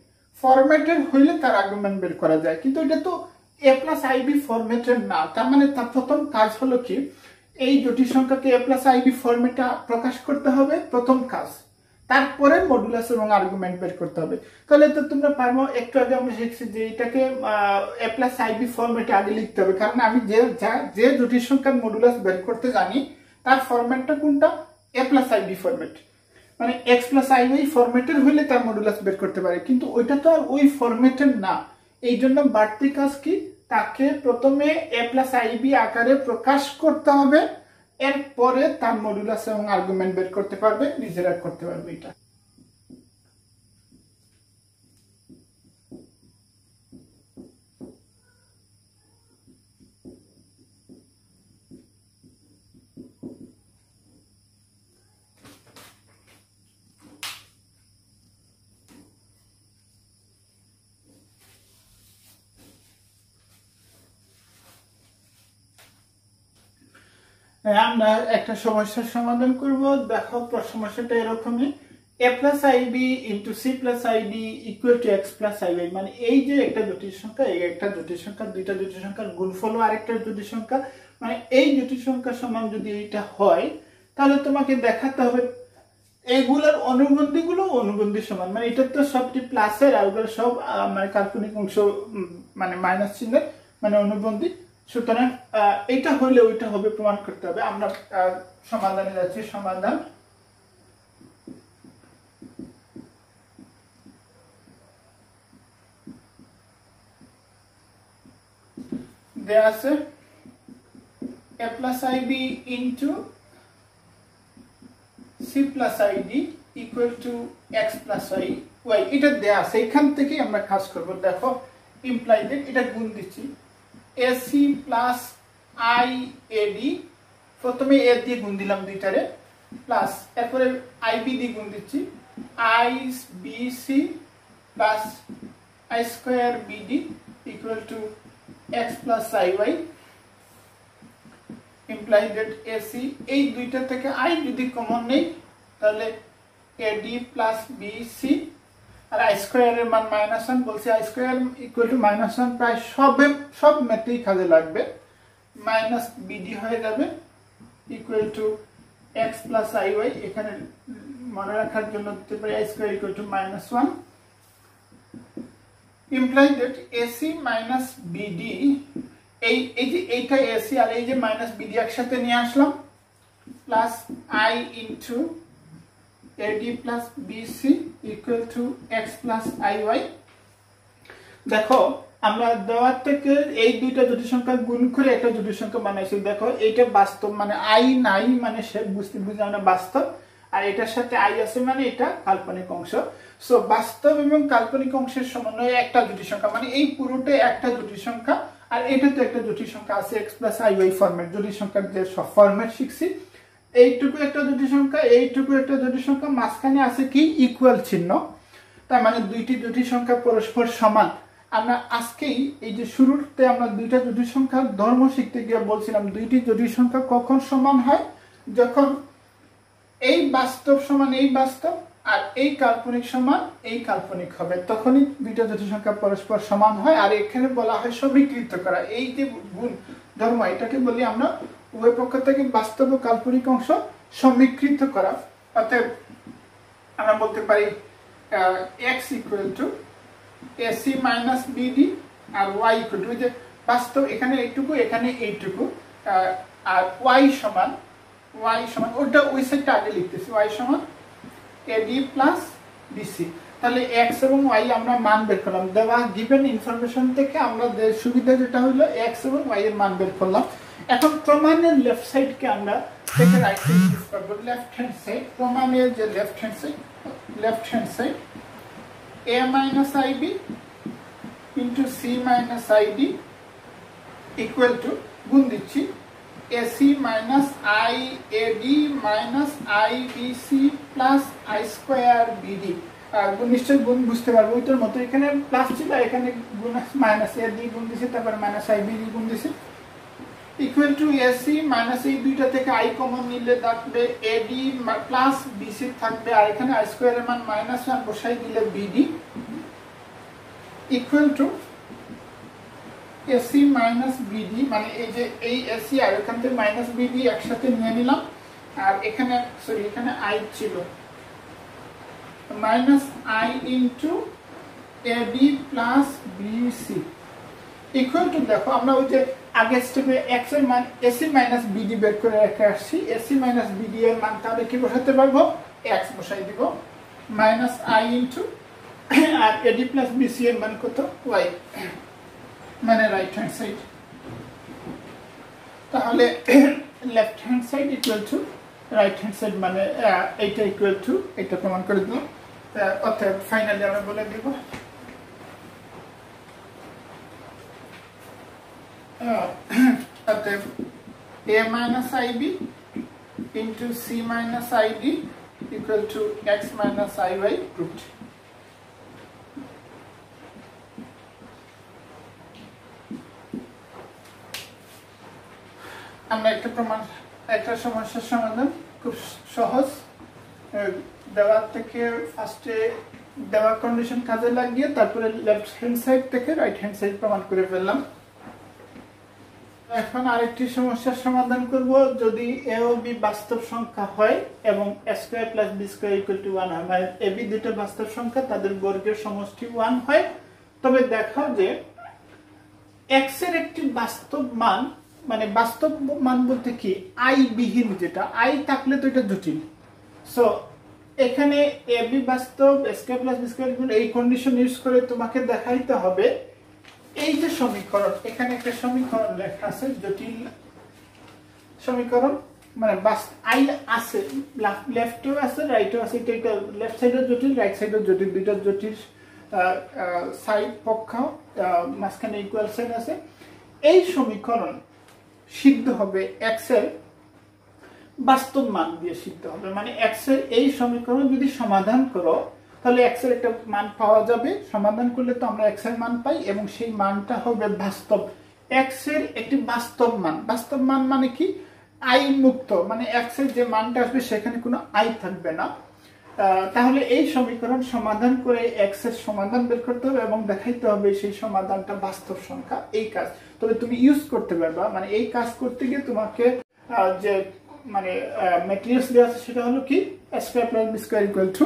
ফরম্যাটের হইলে তার আর্গুমেন্ট বের করা যায়। কিন্তু এটা তো এ প্লাস আই বি ফরম্যাটের না। তার মানে তার প্রথম কাজ হলো কি? এই জটিল সংখ্যাকে এ প্লাস আই বি ফরম্যাটে প্রকাশ করতে হবে, প্রথম কাজ। তারপরে মডুলাস এবং আর্গুমেন্ট বের করতে হবে। তাহলে তো তোমরা পারব একটু আগে আমরা শিখছি যে এটাকে এ প্লাস আইবি ফরম্যাটে আগে লিখতে হবে। কারণ আমি যে, যা- যে জটিল সংখ্যার মডুলাস বের করতে জানি তার ফরম্যাটটা কোনটা? A plus i b format মানে এক্স প্লাস আই ফরম্যাটের হইলে তার মডুলাস বের করতে পারে। কিন্তু ওইটা তো আর ওই ফরম্যাটের না। এই জন্য বাড়তি কাজ কি? তাকে প্রথমে এ প্লাস আইবি আকারে প্রকাশ করতে হবে। এরপরে তার মডুলাস এবং আর্গুমেন্ট বের করতে পারবে, নিজেরা করতে পারবে এটা। আমরা একটা সমস্যার সমাধান করব। দেখো, সমস্যাটা এরকমই। A plus i b into c plus i d equal to x plus i b মানে এই যে একটা জটিল সংখ্যা, এই একটা জটিল সংখ্যা, দুইটা জটিল সংখ্যার গুণফল আরেকটা জটিল সংখ্যা মানে এই জটিল সংখ্যা সমান যদি এটা হয়, তাহলে তোমাকে দেখাতে হবে এইগুলোর অনুবন্ধী গুলো অনুবন্ধী সমান। মানে এটা তো সবটি প্লাসের আর ওগুলো সব মানে কাল্পনিক অংশ মানে মাইনাস চিহ্নের মানে অনুবন্ধী। সুতরাং এটা হইলে ওইটা হবে প্রমাণ করতে হবে। আমরা সমাধানে যাচ্ছি, সমাধান। দেয়া আছে, a plus ib into c plus id equal to x plus y. Y, এটা দেয়া আছে। এখান থেকে আমরা কাজ করব। দেখো ইমপ্লাইড এটা গুণ দিচ্ছি। Ac প্লাস আই এডি প্রথমে এ দিয়ে গুণ দিলাম দুইটারে প্লাস এরপরে আইবি দিয়ে গুণ দিচ্ছি। I b c plus i square b d equal to x plus i y imply that a c এই দুইটা থেকে আই যদি কমন নেই, তাহলে a d plus b c R i স্কোয়ারের মান মাইনাস ওয়ান বলছি i square equal to minus one প্রায় সবে, সব ম্যাথেই কাজে লাগবে। মাইনাস বিডি হয়ে যাবে equal to x plus i y এখানে মনে রাখার জন্য দিতে পারি i square equal to minus one imply that a c minus b d এই এই যে, এইটা এসি আর এই যে মাইনাস বিডি একসাথে নিয়ে আসলাম plus i into plus b c equal to x plus i y দেখো, আমরা দেওয়ার থেকে এই দুইটা জটিল সংখ্যা গুণ করে একটা জটিল সংখ্যা বানাইছি। দেখো, এইটা বাস্তব মানে আই নাই মানে সে বুঝতে বুঝে আমরা বাস্তব। আর এটার সাথে আই আছে মানে এটা কাল্পনিক অংশ। সো বাস্তব এবং কাল্পনিক অংশের সমন্বয়ে একটা জটিল সংখ্যা মানে এই পুরোটাই একটা জটিল সংখ্যা, আর এটা তো একটা জটিল সংখ্যা আছে x plus i y format জটিল সংখ্যার যে সব ফরম্যাট শিখছি এইটুকু একটা জটিল সংখ্যা, এইটুকু একটা জটিল সংখ্যা, মাঝখানে আছে কি? ইকুয়াল চিহ্ন। তার মানে দুইটি জটিল সংখ্যা পরস্পর সমান। আমরা আজকেই এই যে শুরুতে আমরা দুইটা জটিল সংখ্যার ধর্ম শিখতে গিয়ে বলছিলাম, দুইটি জটিল সংখ্যা কখন সমান হয়? যখন এই বাস্তব সমান, এই বাস্তব, আর এই কাল্পনিক সমান, এই কাল্পনিক হবে। তখনই দুইটা দুটি সংখ্যা পরস্পর সমান হয়, আর এখানে বলা হয় সমীকৃত করা। এই যে গুণ ধর্ম, এটাকে বলি আমরা উভয় পক্ষ থেকে বাস্তব ও কাল্পনিক অংশ সমীকৃত করা। অর্থাৎ আমরা বলতে পারি x equal to a c minus b d R y equal to যে বাস্তব এখানে এইটুকু এখানে এইটুকু আর ওয়াই সমান ওয়াই সমান, ওটা ওই সাইডটা আগে লিখতেছি ওয়াই সমান a d plus b c তাহলে এক্স এবং ওয়াই আমরা মান বের করলাম। দেওয়া গিভেন ইনফরমেশন থেকে আমরা সুবিধা যেটা হলো এক্স এবং ওয়াই এর মান বের করলাম। এখন প্রমাণের লেফট সাইডকে আমরা থেকে রাইট সাইড ইউজ করব। লেফট হ্যান্ড সাইড প্রমাণের যে left hand side left hand side a minus i b into c minus i d equal to গুণ দিচ্ছি a c minus i a a d minus i b c plus i square b d নিশ্চয়ই গুণ বুঝতে পারব, ওইটার মতো। এখানে plus ছিল, এখানে গুণ মাইনাস এ দিয়ে গুণ দিছে, তারপরে মাইনাস আই বি গুণ দিছে। ইকুয়াল টু এসি মাইনাস এই দুইটা থেকে আই কমন নিলে থাকবে এডি প্লাস বিসি থাকবে, আর এখানে আই স্কোয়ারের মান মাইনাস ওয়ান বসাই দিলে b d equal to a c minus b d মানে এই যে এই এসি আর এখান থেকে মাইনাস বিডি একসাথে নিয়ে নিলাম, আর এখানে সরি এখানে আই ছিল। Minus i into a d plus b c equal to দেখো, আমরা ওই যে আগের স্টেপে এক্সের মান এসি মাইনাস বিডি বের করে রেখে আসছি। এসি মাইনাস বিডি এর মান তাহলে কি বসাতে পারব? এক্স বসাই দিব। Minus i into R a d plus b c এর মান কত? ওয়াই মানে রাইট হ্যান্ড সাইড তাহলে left hand side equal to right hand side মানে এইটা ইকুয়াল টু এটা প্রমাণ করে দিলাম। অর্থাৎ ফাইনালি আমরা বলে দিব। অতএব a minus ib into c minus id equal to x minus iy root. আমরা একটা প্রমাণ, একটা সমস্যার সমাধান খুব সহজ। দেওয়ার থেকে ফার্স্টে দেওয়ার কন্ডিশন কাজে লাগিয়ে তারপরে লেফট হ্যান্ড সাইড থেকে রাইট হ্যান্ড সাইড প্রমাণ করে ফেললাম। এখন আরেকটি সমস্যার সমাধান করব যদি এ ও বি বাস্তব সংখ্যা হয় এবং square plus b square equal to one হয়। মানে এ বি দুটো বাস্তব সংখ্যা, তাদের বর্গের সমষ্টি ওয়ান হয়। তবে দেখাও যে এক্সের একটি বাস্তব মান মানে বাস্তব মান বলতে কি? আই বিহীন যেটা আই থাকলে তো এটা জটিল। সো এখানে এ বি বাস্তব স্কোয়ার প্লাস বি স্কোয়ার এই কন্ডিশন ইউজ করে তোমাকে দেখাইতে হবে এই যে সমীকরণ, এখানে একটা সমীকরণ লেখা আছে, জটিল সমীকরণ মানে বাস, আই আছে লেফটেও আছে, রাইটও আছে, এটা লেফট সাইডের জটিল, রাইট সাইডের জটিল, দুইটা জটিল সাইড পক্ষ মাঝখানে ইকুয়াল সাইড আছে। এই সমীকরণ সিদ্ধ হবে এক্সেল বাস্তব মান দিয়ে সিদ্ধ হবে। মানে এক্সেল এই সমীকরণ যদি সমাধান করো তাহলে এক্সের একটা মান পাওয়া যাবে। সমাধান করলে তো আমরা এক্সের মান পাই এবং সেই মানটা হবে বাস্তব। এক্সের একটি বাস্তব মান। বাস্তব মান মানে কি? আই মুক্ত। মানে এক্সের যে মানটা আসবে সেখানে কোনো আই থাকবে না। তাহলে এই সমীকরণ সমাধান করে এক্সের সমাধান বের করতে হবে এবং দেখাইতে হবে সেই সমাধানটা বাস্তব সংখ্যা, এই কাজ। তবে তুমি ইউজ করতে পারবা। মানে এই কাজ করতে গিয়ে তোমাকে যে মানে মেটেরিয়ালস দেওয়া আছে সেটা হলো কি? Square plus square equal to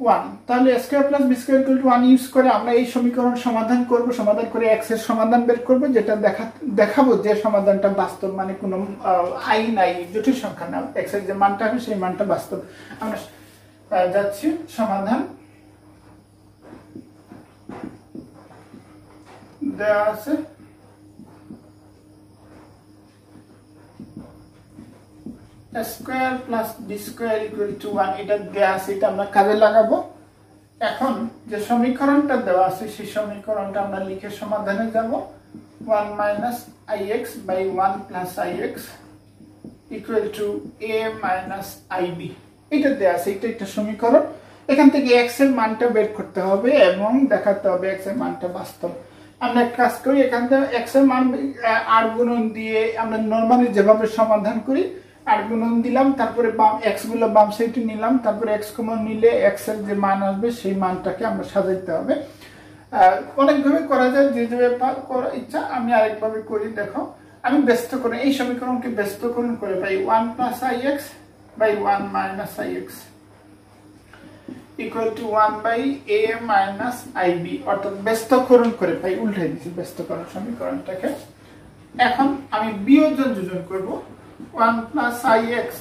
one. তাহলে square plus b square equal to one use করে আমরা এই সমীকরণ সমাধান করব, সমাধান করে এক্সের সমাধান বের করব, যেটা দেখা, দেখাবো যে সমাধানটা বাস্তব মানে কোনো আই নাই, জটিল সংখ্যা না। এক্সের যে মানটা হবে সেই মানটা বাস্তব। আমরা যাচ্ছি, সমাধান। দেওয়া আছে। Square plus b square equal to one এটা দেওয়া আছে, এটা আমরা কাজে লাগাবো। এখন যে সমীকরণটা দেওয়া আছে, সেই সমীকরণটা আমরা লিখে সমাধানে যাব। One minus i x by one plus i x equal to a minus i b এটা দেওয়া আছে, এটা একটা সমীকরণ। এখান থেকে এক্সের মানটা বের করতে হবে এবং দেখাতে হবে এক্সের মানটা বাস্তব। আমরা এক কাজ করি, এখান থেকে এক্সের মান আর গুণন দিয়ে আমরা নর্মালি যেভাবে সমাধান করি আর গুণন দিলাম, তারপরে বাম এক্সগুলো বাম সাইডে নিলাম, তারপরে এক্স কমন নিলে এক্সের যে মান আসবে, সেই মানটাকে আমরা সাজাইতে হবে। অনেকভাবে করা যায়, যে যেভাবে করার ইচ্ছা, আমি আরেকভাবে করি, দেখো। আমি ব্যস্তকরণ এই সমীকরণকে ব্যস্তকরণ করে পাই one plus i x by one minus i x equal to one by a minus i b অর্থাৎ ব্যস্তকরণ করে পাই, উল্টে দিচ্ছি ব্যস্তকরণ সমীকরণটাকে। এখন আমি বিয়োজন যোজন করব। One plus i x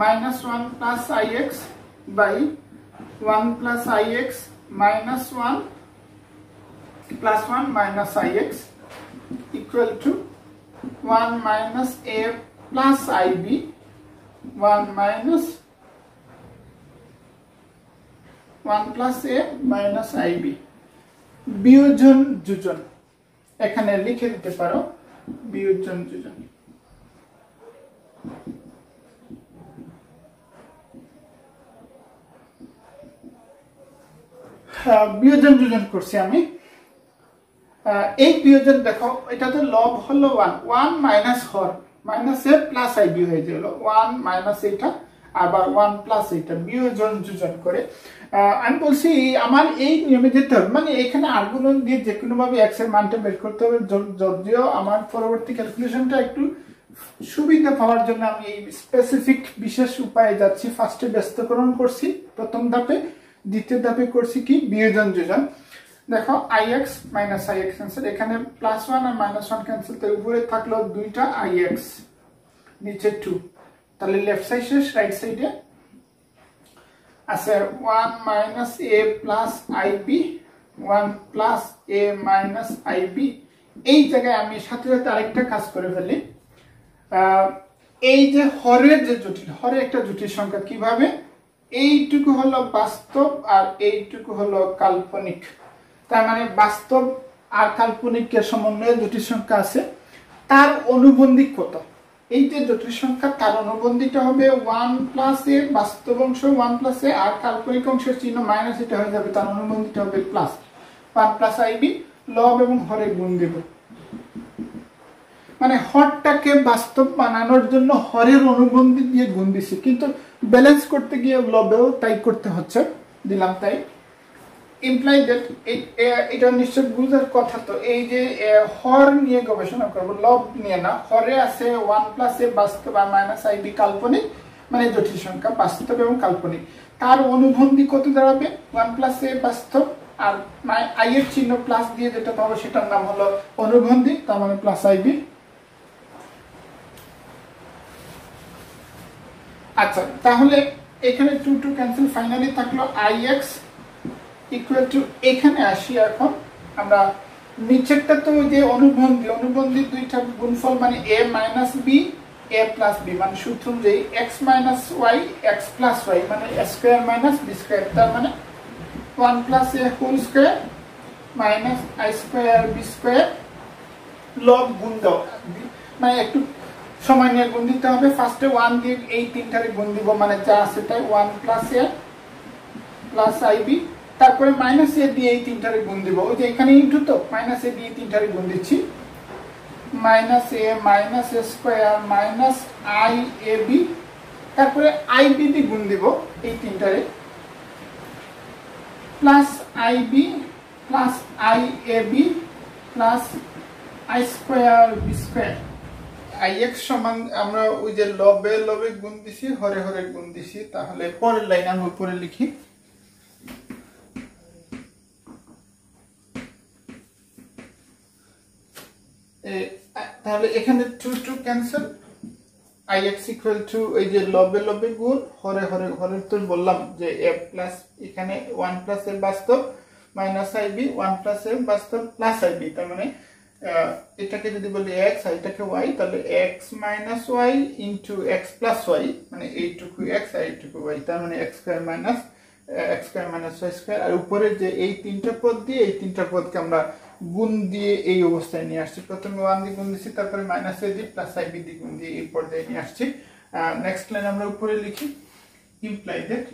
minus one plus i x by one plus i x minus one plus 1 minus ix equal to 1 minus a plus ib 1 minus 1 plus a minus ib বিয়োজন যোজন এখানে লিখে দিতে পারো বিয়োজন যোজন বিয়োজন যোজন করছি আমি। এই বিয়োজন দেখো, এটাতে লব হলো one one minus Har. Minus a plus i b হয়ে গেল। ওয়ান মাইনাস এটা আবার ওয়ান প্লাস এটা বিয়োজন যোজন করে। আমি বলছি, আমার এই নিয়মে যেতে হবে। মানে এখানে আর্গুমেন দিয়ে যে কোনো ভাবে এক্সের মানটা বের করতে হবে। যদিও আমার পরবর্তী ক্যালকুলেশনটা একটু সুবিধা পাওয়ার জন্য আমি এই স্পেসিফিক বিশেষ উপায়ে যাচ্ছি। ফার্স্টে ব্যস্তকরণ করছি, প্রথম ধাপে। দ্বিতীয় ধাপে করছি কি? বিয়োজন যোজন। দেখো i x minus i x cancel এখানে প্লাস ওয়ান আর মাইনাস ওয়ান ক্যান্সেল তো উপরে থাকল দুইটা আই এক্স নিচে টু তাহলে লেফট সাইড শেষ রাইট সাইডে আছে one minus a plus i b one plus a minus i b এই জায়গায় আমি সাথে সাথে আরেকটা কাজ করে ফেলি। এই যে হরের যে জটিল হরের একটা জটিল সংখ্যা কীভাবে? এইটুকু হলো বাস্তব আর এইটুকু হলো কাল্পনিক। তার মানে বাস্তব আর কাল্পনিকের সমন্বয়ে জটিল সংখ্যা আছে। তার অনুবন্ধী কত? এই যে জটিল সংখ্যা, তার অনুবন্ধীটা হবে ওয়ান প্লাস এ বাস্তব অংশ ওয়ান প্লাস এ আর কাল্পনিক অংশের চিহ্ন মাইনাস এটা হয়ে যাবে, তার অনুবন্ধীটা হবে প্লাস ওয়ান প্লাস আইবি লব এবং হরে গুণ দেব। মানে হরটাকে বাস্তব বানানোর জন্য হরের অনুবন্ধী দিয়ে গুণ দিছি। কিন্তু ব্যালেন্স করতে গিয়ে লবেও তাই করতে হচ্ছে। দিলাম তাই। ইমপ্লাই দ্যাট এটা নিশ্চয় বুঝার কথা তো। এই যে হর নিয়ে গবেষণা করব, লব নিয়ে না। হরে আছে ওয়ান প্লাস এ বাস্তব আর মাইনাস আই বি কাল্পনিক মানে জটিল সংখ্যা, বাস্তব এবং কাল্পনিক। তার অনুবন্ধী কত দাঁড়াবে? ওয়ান প্লাস এ বাস্তব, আর আই এর চিহ্ন প্লাস দিয়ে যেটা পাবো, সেটার নাম হলো অনুবন্ধী, তার মানে প্লাস আই আচ্ছা তাহলে এখানে টু টু ক্যান্সেল ফাইনালি থাকল আই এক্স ইকুয়াল টু এখানে আসি এখন। আমরা নিচেরটা তো যে অনুবন্ধী অনুবন্ধী দুইটা গুণফল মানে a minus b a plus b মানে সূত্র যে x minus y x plus y মানে স্কোয়ার মাইনাস বি স্কোয়ার তার মানে one plus a whole square minus i square b square লব গুণ দাও। মানে একটু সময় নিয়ে গুণ দিতে হবে। ফার্স্টে ওয়ান দিয়ে এই তিনটারে গুণ দিব মানে যা আছে তাই one plus a plus i b তারপরে মাইনাস এ দিয়ে এই তিনটারে গুণ দিব। ওই যে এখানে ইন্টু তো মাইনাস এ দিয়ে তিনটারে গুণ দিচ্ছি। Minus a minus a square minus i a b তারপরে আই বি দিয়ে গুণ দিব এই তিনটারে। Plus i b plus i a b plus i square b square আমরা ওই যে লবে লবে গুণ দিছি, হরে হরে গুণ দিছি, তাহলে পরের লাইন আমি উপরে লিখি। তাহলে এখানে two two cancel i x equal to এই যে লবে লবে গুণ, হরে হরে হরে তো বললাম যে এ প্লাস এখানে ওয়ান প্লাস এ বাস্তব minus i b one plus a বাস্তব প্লাস আই বি তার মানে এটাকে যদি বলি এক্স আর এটাকে ওয়াই তাহলে x minus y into x plus y মানে এইটুকু এক্স আর এইটুকু ওয়াই তার মানে x square minus x square minus y square আর উপরে যে এই তিনটা পদ দিয়ে, এই তিনটা পদকে আমরা গুণ দিয়ে এই অবস্থায় নিয়ে আসছি। প্রথমে ওয়ান দিয়ে গুণ দিচ্ছি তারপরে মাইনাস এ দিয়ে প্লাস আই বি দিয়ে গুণ দিয়ে এই পর্যায়ে নিয়ে আসছি। নেক্সট লাইন আমরা উপরে লিখি। Imply that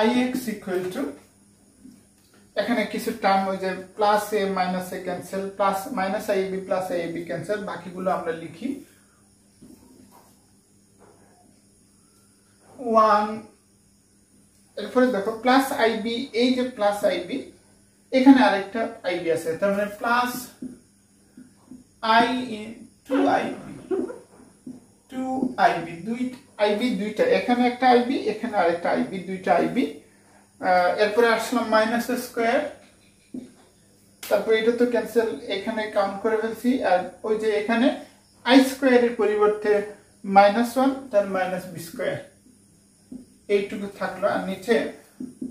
i x equal to এখানে কিছু টার্ম ওই যে plus a minus a cancel plus minus i b plus i b cancel বাকিগুলো আমরা লিখি। ওয়ান এরপরে দেখো প্লাস আইবি এই যে প্লাস আইবি এখানে আরেকটা আইবি আছে, তার মানে plus i two ib two ib দুই আইবি দুইটা, এখানে একটা আইবি এখানে আরেকটা আইবি দুইটা আইবি এরপরে আসলাম মাইনাস স্কোয়ার তারপর এটা তো ক্যান্সেল এখানে কাউন্ট করে ফেলছি। আর ওই যে এখানে আই স্কোয়ারের পরিবর্তে মাইনাস ওয়ান তার মাইনাস বি স্কোয়ার এইটুকু থাকল। আর নিচে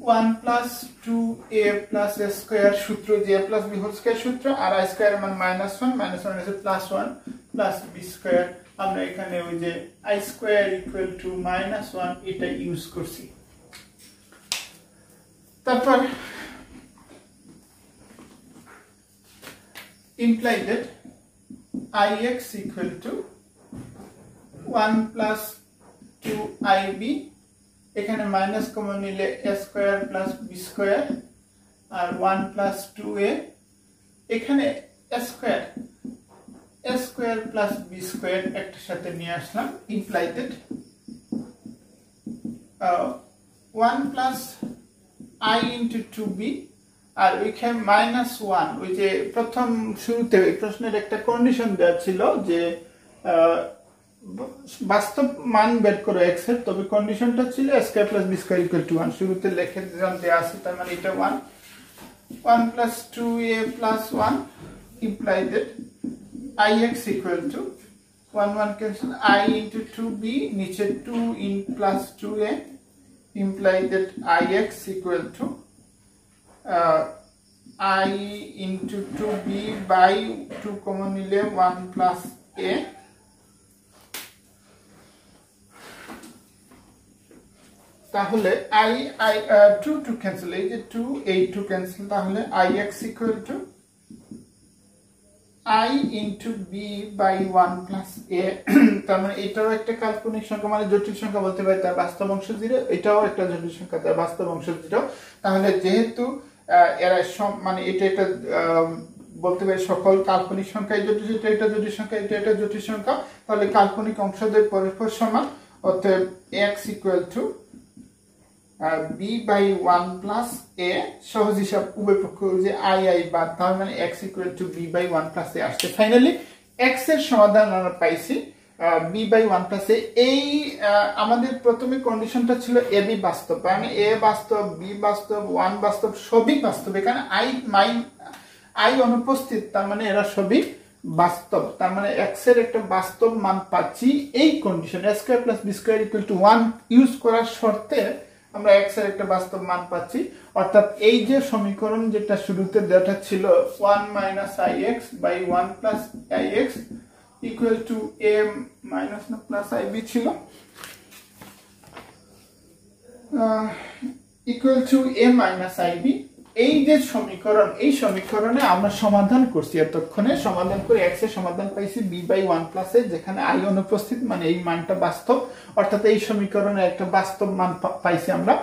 one plus two a plus a square সূত্র যে প্লাস বি হোল স্কোয়ার সূত্র, আর আই স্কোয়ার মান মাইনাস ওয়ান মাইনাস ওয়ান এসে plus one plus b square আমরা এখানে ওই যে i square equal to minus one এটা ইউজ করছি। তারপর imply that ix equal to 1 plus 2ib এখানে মাইনাস কমন নিলে a square plus b square R 1 plus two a এখানে a square a square plus b square একটা সাথে নিয়ে আসলাম imply that 1 i into 2b আর ওইখানে মাইনাস ওয়ান ওই যে প্রথম শুরুতে ওই প্রশ্নের একটা কন্ডিশন দেওয়া ছিল যে বাস্তব মান বের করো এক্সের, তবে কন্ডিশনটা ছিল square plus b square equal to one শুরুতে লেখে দিলাম দেওয়া আছে, তার মানে এটা one one plus two a plus one imply that i x equal to one one cancel i into two b নিচে two in plus two a imply that I x equal to uh, i into 2b by 2 common নিলে 1 plus a তাহলে i i uh, 2 2 cancel এই যে 2 এই 2 cancel তাহলে ix equal to i into b by 1 plus a. তার মানে এটাও একটা কাল্পনিক সংখ্যা মানে জটিল সংখ্যা বলতে পারি, তার বাস্তব অংশ 0 এটাও একটা জটিল সংখ্যা, তার বাস্তব অংশ 0 তাহলে যেহেতু এরা মানে এটা একটা বলতে পারি সকল কাল্পনিক সংখ্যা জটিল, এটা জটিল সংখ্যা, এটা এটা জটিল সংখ্যা, তাহলে কাল্পনিক অংশদের পরস্পর সমান, অতএব x two b by one plus a সহজ হিসাব, উভয় পক্ষ যে আই আই বা তার মানে x equal to b by one plus a আসছে। ফাইনালি এক্সের সমাধান আমরা পাইছি b by one plus a এই আমাদের প্রথমে কন্ডিশনটা ছিল এ বি বাস্তব। মানে এ বাস্তব বি বাস্তব ওয়ান বাস্তব, সবই বাস্তব। এখানে আই মাই আই অনুপস্থিত, তার মানে এরা সবই বাস্তব। তার মানে এক্সের একটা বাস্তব মান পাচ্ছি এই condition a square plus b square equal to one use করার শর্তে আমরা এক্সের একটা বাস্তব মান পাচ্ছি। অর্থাৎ এই যে সমীকরণ যেটা শুরুতে দেওয়াটা ছিল one minus i x by one plus i x two minus না প্লাস আই ছিল। Equal to a minus i এই যে সমীকরণ, এই সমীকরণে আমরা সমাধান করছি এতক্ষণে। সমাধান করে এক্সের সমাধান পাইছি b by one plus a, যেখানে আই অনুপস্থিত মানে এই মানটা বাস্তব। অর্থাৎ এই সমীকরণে একটা বাস্তব মান পাইছি আমরা।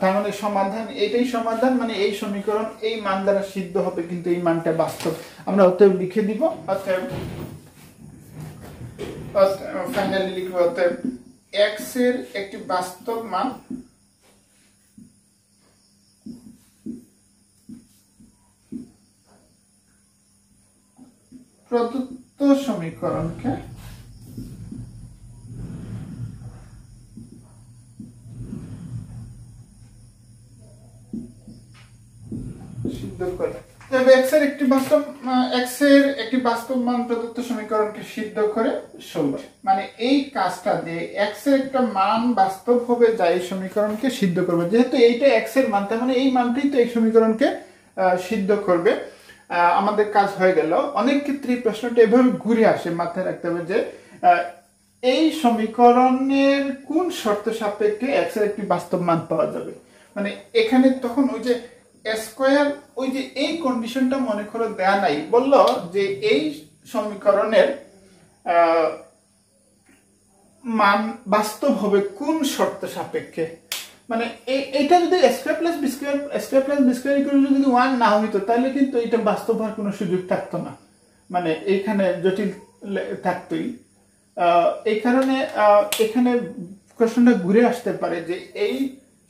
তার মানে সমাধান, এটাই সমাধান মানে এই সমীকরণ, এই মান দ্বারা সিদ্ধ হবে কিন্তু এই মানটা বাস্তব। আমরা অতএব লিখে দিব, অতএব ফাইনালি লিখব অতএব এক্সের একটি বাস্তব মান প্রদত্ত সমীকরণকে সিদ্ধ করে মান এই কাজটা দিয়ে এর একটা মান বাস্তব হবে এই সমীকরণকে সিদ্ধ করবে। যেহেতু এইটা এক্সের মান, তার মানে এই মানটাই তো এই সমীকরণকে সিদ্ধ করবে। আমাদের কাজ হয়ে গেল। অনেক ক্ষেত্রে প্রশ্নটা এভাবে ঘুরে আসে, মাথায় রাখতে হবে যে এই সমীকরণের কোন শর্ত সাপেক্ষে এক্সের একটি বাস্তব মান পাওয়া যাবে? মানে এখানে তখন ওই যে স্কোয়ার, ওই যে এই কন্ডিশনটা মনে করে দেয়া নাই, বলল যে এই সমীকরণের মান বাস্তব হবে কোন শর্ত সাপেক্ষে? মানে এটা যদি square plus b square square plus b square equal যদি ওয়ান না হইতো, তাহলে কিন্তু এটা বাস্তব হওয়ার কোনো সুযোগ থাকতো না। মানে এইখানে জটিল থাকতোই। এই কারণে এখানে কোশ্চেনটা ঘুরে আসতে পারে যে এই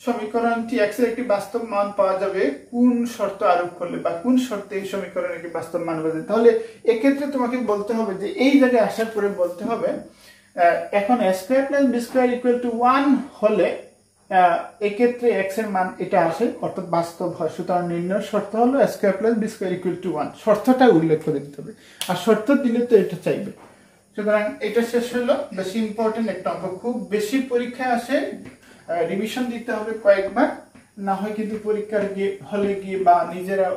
সমীকরণটি এক্সের একটি বাস্তব মান পাওয়া যাবে কোন শর্ত আরোপ করলে বা কোন শর্তে এই সমীকরণের একটি বাস্তব মান পাওয়া যাবে। তাহলে এক্ষেত্রে তোমাকে বলতে হবে যে এই জায়গায় আসার পরে বলতে হবে এখন square plus b square equal to one হলে এক্ষেত্রে এক্সের মান এটা আসে, অর্থাৎ বাস্তব হয়। সুতরাং নির্ণয় শর্ত হলো square plus b square equal to one শর্তটা উল্লেখ করে দিতে হবে। আর শর্ত দিলে তো এটা চাইবে। সুতরাং এটা শেষ হলো। বেশি ইম্পর্টেন্ট একটা অঙ্ক। খুব বেশি পরীক্ষায় আসে রিভিশন দিতে হবে কয়েকবার। না হয় কিন্তু পরীক্ষার গিয়ে, হলে গিয়ে বা নিজেরা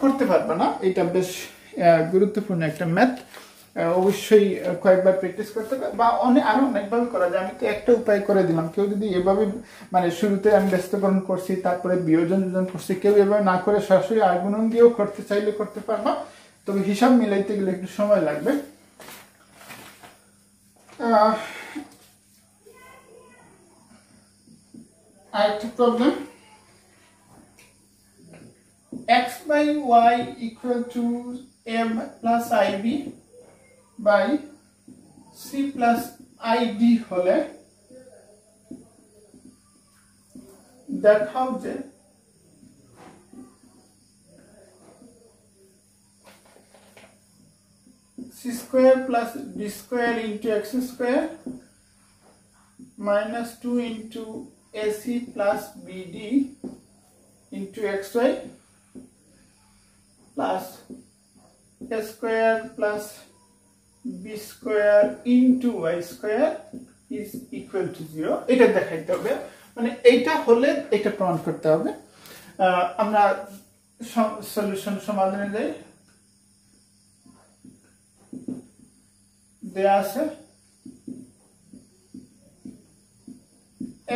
করতে পারবে না। এটা বেশ গুরুত্বপূর্ণ একটা ম্যাথ অবশ্যই কয়েকবার প্র্যাকটিস করতে হবে। বা অনেক আরও অনেকভাবে করা যায়। আমি তো একটা উপায় করে দিলাম। কেউ যদি এভাবে মানে শুরুতে আমি ব্যস্তকরণ করছি, তারপরে বিয়োজন যোজন করছি, কেউ এভাবে না করে সরাসরি আগুনন দিয়েও করতে চাইলে করতে পারবা। তবে হিসাব মিলাইতে গেলে একটু সময় লাগবে। আরেকটা problem x by y equal to m plus ib by c plus id হলে দেখাও যে c square plus b square into x square minus 2 into ac plus bd into xy plus a square plus b square into y square is equal to 0 এটা দেখাইতে হবে। মানে এইটা হলে এটা প্রমাণ করতে হবে। আমরা সলিউশন সমাধানে যাই। দেয়া আছে।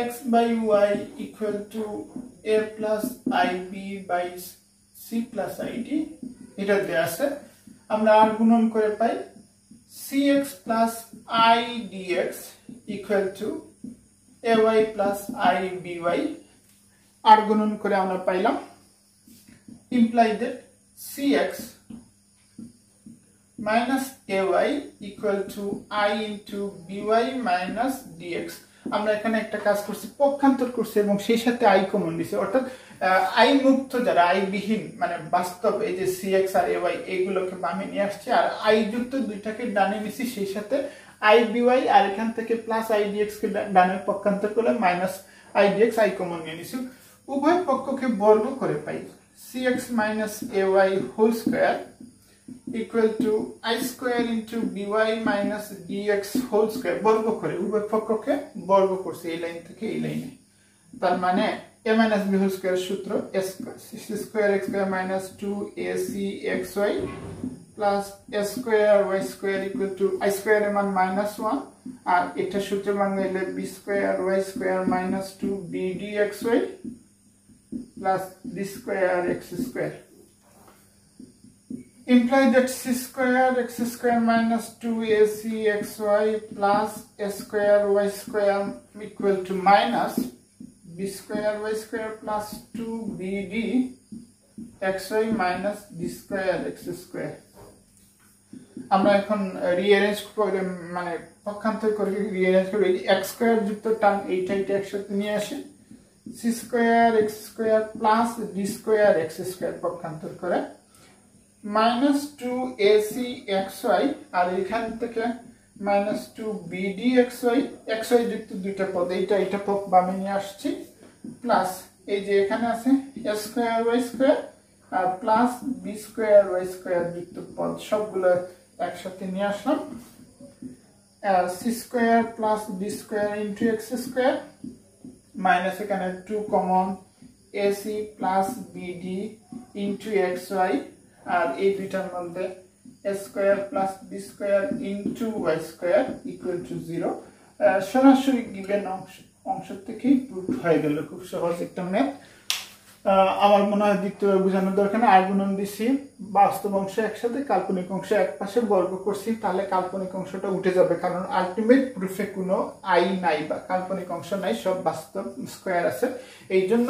x by y equal to a plus ib by c plus id এটা দেয়া আছে। আমরা আর গুণন করে পাই। Cx plus i dx equal to ay plus i by আর গুণন করে আমরা পাইলাম imply that cx minus ay equal to i into by minus dx আমরা এখানে একটা কাজ করছি পক্ষান্তর করছি এবং সেই সাথে আই কমন দিছি অর্থাৎ আই মুক্ত যারা আইবিহীন মানে বাস্তব এই যে সিএক্স আর এওয়াই এইগুলোকে বামে নিয়ে আসছে। আর আই যুক্ত দুইটাকে ডানে নিছি সেই সাথে আই বিওয়াই আর এখান থেকে প্লাস আই ডিএক্স কে ডানে পক্ষান্তর করলে minus i dx i common নিয়ে নিছি। উভয় পক্ষকে বর্গ করে পাই। Cx minus ay whole square equal to i square into by minus dx whole square, বর্গ করে। উভয় পক্ষকে বর্গ করছে এই লাইন থেকে এই লাইনে তার মানে a minus b whole square সূত্র s square x square minus 2ac xy plus s square y square equal to i square এর মান minus 1 আর এটা সূত্র বাংলাইলে b square y square minus 2 b dxy plus d square x square imply that c square x square minus 2ac xy plus a square y square equal to minus b square y square plus 2bd xy minus d square x square. আমরা এখন rearrange করে মানে পক্ষান্তর করে rearrange করে x square যুক্ত term এইটা এটা একসাথে নিয়ে আসে। C square x square plus d square x square পক্ষান্তর করে। Minus two ac x y আর এখান থেকে minus two bd x y x y যুক্ত দুইটা পদ, এইটা এইটা পদ বামে নিয়ে আসছি প্লাস এই যে এখানে আছে a square y square R plus b square y square যুক্ত পদ, সবগুলো একসাথে নিয়ে আসলাম। আর c square plus b square into x square minus এখানে two common ac plus bd into x y আর এই দুইটার মধ্যে square plus b square into y square equal to zero সরাসরি গিভেন অংশ অংশ থেকেই প্রুফ হয়ে গেল। খুব সহজ একটা ম্যাথ আমার মনে হয় দ্বিতীয় বোঝানোর দরকার নেই। আর গুণন দিছি, বাস্তব অংশ একসাথে, কাল্পনিক অংশ এক পাশে বর্গ করছি, তাহলে কাল্পনিক অংশটা উঠে যাবে। কারণ আলটিমেট প্রুফে কোনো আই নাই বা কাল্পনিক অংশ নাই, সব বাস্তব স্কোয়ার আছে। এই জন্য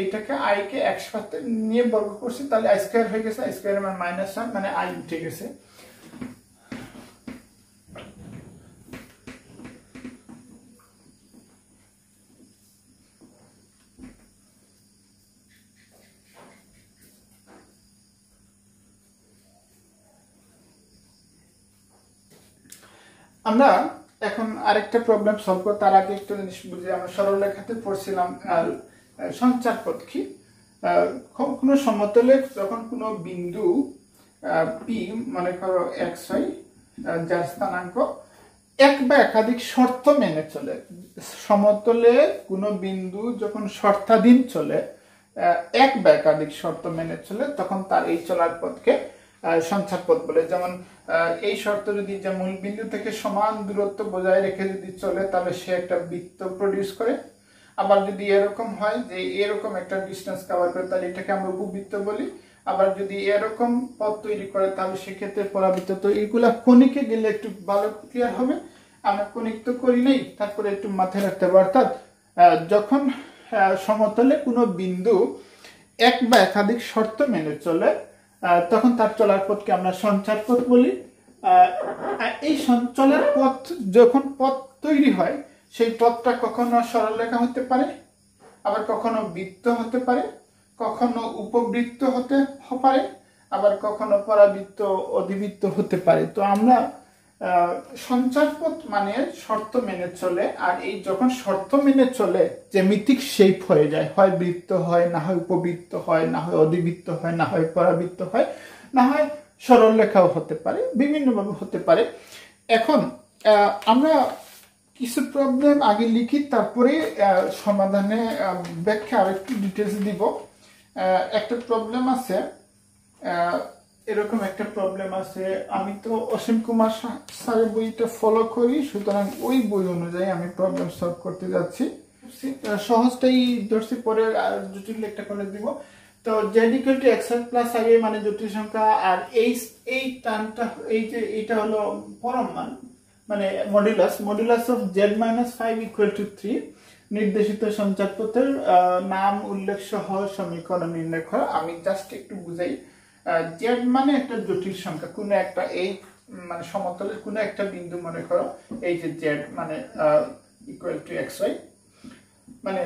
এইটাকে আই কে এক সাথে নিয়ে বর্গ করছি, তাহলে আই স্কোয়ার হয়ে গেছে আই স্কোয়ার মানে মাইনাস ওয়ান মানে আই উঠে গেছে। আমরা এখন আরেকটা প্রবলেম সলভ করতে তার আগে একটু জিনিস বুঝি, আমরা সরলরেখাতে পড়ছিলাম, আর সঞ্চার পথ কি কোনো সমতলে যখন কোনো বিন্দু পি মনে করো এক্স আহ, যার স্থানাঙ্ক এক বা একাধিক শর্ত মেনে চলে। সমতলে কোনো বিন্দু যখন শর্তাধীন চলে এক বা একাধিক শর্ত মেনে চলে তখন তার এই চলার পথকে সঞ্চার পথ বলে। যেমন এই শর্ত যদি যে মূল বিন্দু থেকে সমান দূরত্ব বজায় রেখে যদি চলে তাহলে সে একটা বৃত্ত প্রডিউস করে। আবার যদি এরকম হয় যে এরকম একটা ডিস্টেন্স কভার করে, তাহলে এটাকে আমরা উপবৃত্ত বলি। আবার যদি এরকম পথ তৈরি করে, তাহলে সেক্ষেত্রে পরাবৃত্ত। তো এইগুলা কণিকে গেলে একটু ভালো ক্লিয়ার হবে। আমরা কণিক তো করি নাই, তারপরে একটু মাথায় রাখতে হবে। অর্থাৎ যখন সমতলে কোনো বিন্দু এক বা একাধিক শর্ত মেনে চলে তখন তার চলার পথকে আমরা সঞ্চার পথ বলি। এই সন- চলার পথ যখন পথ তৈরি হয় সেই পথটা কখনো সরলরেখা হতে পারে, আবার কখনো বৃত্ত হতে পারে, কখনো উপবৃত্ত হতে পারে, আবার কখনো পরাবৃত্ত অধিবৃত্ত হতে পারে। তো আমরা সঞ্চারপথ মানে শর্ত মেনে চলে, আর এই যখন শর্ত মেনে চলে জ্যামিতিক শেপ হয়ে যায়, হয় বৃত্ত হয়, না হয় উপবৃত্ত হয়, না হয় অধিবৃত্ত হয়, না হয় পরাবৃত্ত হয়, না হয় সরল লেখাও হতে পারে, বিভিন্নভাবে হতে পারে। এখন আমরা কিছু প্রবলেম আগে লিখি, তারপরে সমাধানে ব্যাখ্যা আরেকটু ডিটেলস দিব। একটা প্রবলেম আছে এরকম একটা প্রবলেম আছে, আমি তো অসীম কুমার স্যারের বইটা ফলো করি, সুতরাং ওই বই অনুযায়ী আমি প্রবলেম সলভ করতে যাচ্ছি। সহজটাই ধরছি, পরে আর জটিল একটা করে দিব। তো জেড টু এক্স প্লাস আগে মানে জটিল সংখ্যা, আর এই এই টানটা, এই যে এটা হলো পরম মান। মানে modulus modulus of z minus five equal to three নির্দেশিত সঞ্চার পথের আহ, নাম উল্লেখ সহ সমীকরণ নির্ণয় করা। আমি জাস্ট একটু বুঝাই জেড মানে একটা জটিল সংখ্যা। কোনো একটা এই মানে সমতলের কোনো একটা বিন্দু মনে করো এই যে জেড মানে ইকুয়াল টু এক্স ওয়াই মানে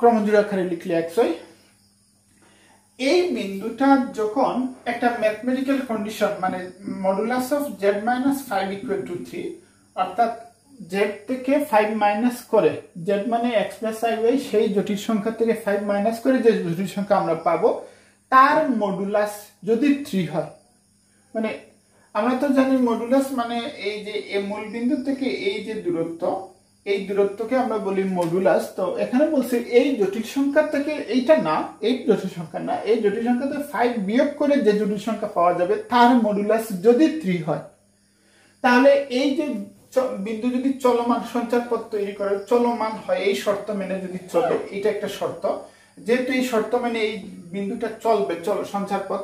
ক্রমজুড়াকারে লিখলে এক্স ওয়াই এই বিন্দুটা যখন একটা ম্যাথমেটিক্যাল কন্ডিশন মানে modulus of z minus five equal to three অর্থাৎ জেড থেকে ফাইভ মাইনাস করে জেড মানে এক্স প্লাস আই ওয়াই সেই জটিল সংখ্যা থেকে ফাইভ মাইনাস করে যে জটিল সংখ্যা আমরা পাবো, তার মডুলাস যদি থ্রি হয় মানে আমরা তো জানি মডুলাস মানে এই যে মূল বিন্দু থেকে এই যে দূরত্ব এই দূরত্বকে আমরা বলি মডুলাস তো এখানে বলছে এই জটিল সংখ্যা থেকে এইটা না, এই জটিল সংখ্যা না, এই জটিল সংখ্যা থেকে ফাইভ বিয়োগ করে যে জটিল সংখ্যা পাওয়া যাবে, তার মডুলাস যদি থ্রি হয়। তাহলে এই যে বিন্দু যদি চলমান সঞ্চার পথ তৈরি করে, চলমান হয়, এই শর্ত মেনে যদি চলে, এটা একটা শর্ত। যেহেতু এই শর্ত মেনে এই বিন্দুটা চলবে, চল সঞ্চার পথ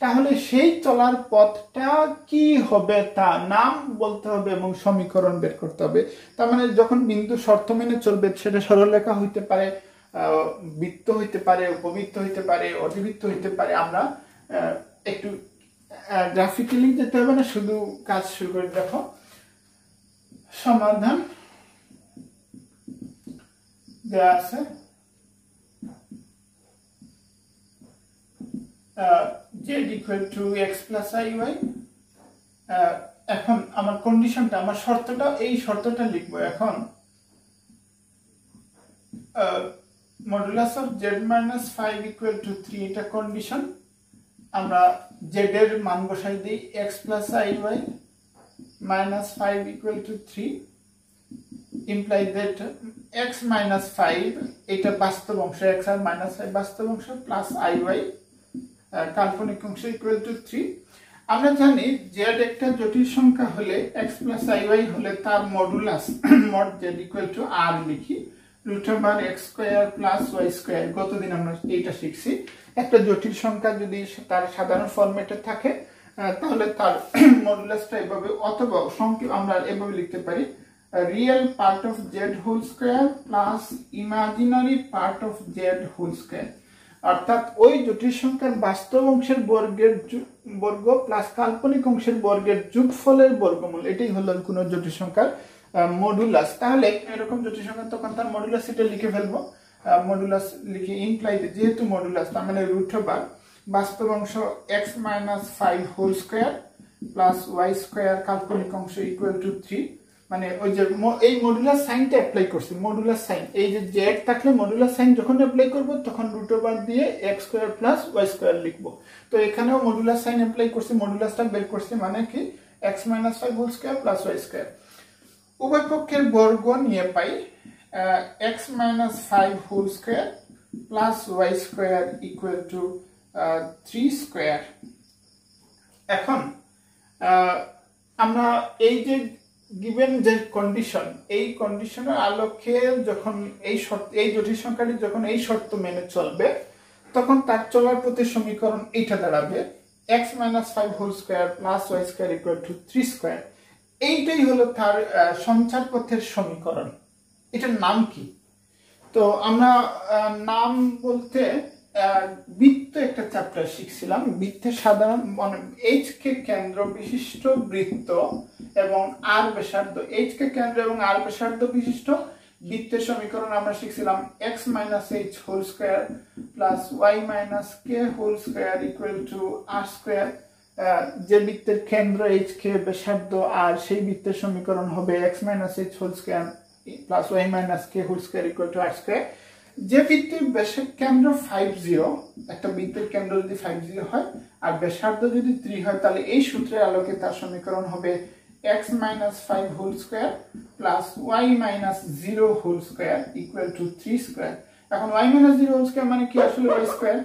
তাহলে সেই চলার পথটা কি হবে তা নাম বলতে হবে এবং সমীকরণ বের করতে হবে। তার মানে যখন বিন্দু শর্ত মেনে চলবে, সেটা সরলরেখা হইতে পারে বৃত্ত হইতে পারে, উপবৃত্ত হইতে পারে, অধিবৃত্ত হইতে পারে। আমরা একটু গ্রাফিক্যালি যেতে হবে না, শুধু কাজ শুরু করে দেখো। সমাধান দেওয়া আছে। Z equal to x plus i y এখন আমার কন্ডিশনটা আমার শর্তটা এই শর্তটা লিখব এখন। Modulus of z minus five equal to three এটা কন্ডিশন আমরা জেড এর মান বসাই দিই x plus i y minus 5 equal to 3 imply that x minus 5 এটা বাস্তব অংশ x আর minus 5 বাস্তব অংশ iy আহ, কাল্পনিক অংশ equal to 3 আমরা জানি জেড একটা জটিল সংখ্যা হলে x আই ওয়াই হলে তার modulus mod z equal to আর লিখি। Root over x square plus y square গতদিন আমরা এইটা শিখছি। একটা জটিল সংখ্যা যদি তার সাধারণ ফরম্যাটে থাকে তাহলে তার মডুলাসটা এভাবে অথবা সংক্ষেপ আমরা এভাবে লিখতে পারি real part of z whole square plus imaginary part of z whole square অর্থাৎ ওই জটিল সংখ্যার বাস্তব অংশের বর্গের বর্গ প্লাস কাল্পনিক অংশের বর্গের যোগফলের বর্গমূল, এটাই হলো কোনো জটিল সংখ্যার মডুলাস তাহলে এরকম জটিল সংখ্যা তখন তার মডুলাস এটা লিখে ফেলব। মডুলাস লিখে ইমপ্লাই যেহেতু মডুলাস তার মানে রুট ওভার বাস্তব অংশ X minus five whole square plus Y square কাল্পনিক অংশ ইকুয়াল টু থ্রি মানে ওই যে এই মডুলার সাইনটা অ্যাপ্লাই করছি মডুলার সাইন এই যে জেড থাকলে মডুলার সাইন যখন অ্যাপ্লাই করব, তখন রুট ওভার দিয়ে x square plus y square লিখব। তো এখানেও মডুলার সাইন অ্যাপ্লাই করছি মডুলাসটা বের করছি মানে কি? X minus five whole square plus y square উভয় পক্ষের বর্গ নিয়ে পাই x minus five whole square plus y square equal to three square এখন আমরা এই যে গিভেন যে কন্ডিশন এই কন্ডিশনের আলোকে যখন এই শর্ত, এই জটিল সংখ্যাটি যখন এই শর্ত মেনে চলবে, তখন তার চলার প্রতি সমীকরণ এইটা দাঁড়াবে x minus five whole square plus y square equal to three square এইটাই হলো তার সঞ্চার পথের সমীকরণ। এটার নাম কি? তো আমরা নাম বলতে বৃত্ত একটা চ্যাপ্টার শিখছিলাম। বৃত্তের সাধারণ মানে এইচ কে কেন্দ্র বিশিষ্ট বৃত্ত এবং আর ব্যাসার্ধ। এইচ কে কেন্দ্র এবং আর ব্যাসার্ধ বিশিষ্ট বৃত্তের সমীকরণ আমরা শিখছিলাম x minus h whole square plus y minus k whole square equal to r square যে বৃত্তের কেন্দ্র এইচ কে ব্যাসার্ধ আর সেই বৃত্তের সমীকরণ হবে x minus h whole square plus y minus k whole square equal to r square যে বৃত্তের ব্যাসের কেন্দ্র ফাইভ জিরো একটা বৃত্তের কেন্দ্র যদি ফাইভ জিরো হয়, আর ব্যাসার্ধ যদি থ্রি হয়, তাহলে এই সূত্রের আলোকে তার সমীকরণ হবে x minus five whole square plus y minus zero whole square equal to three square এখন y minus zero whole square মানে কি আসলে ওয়াই স্কোয়ার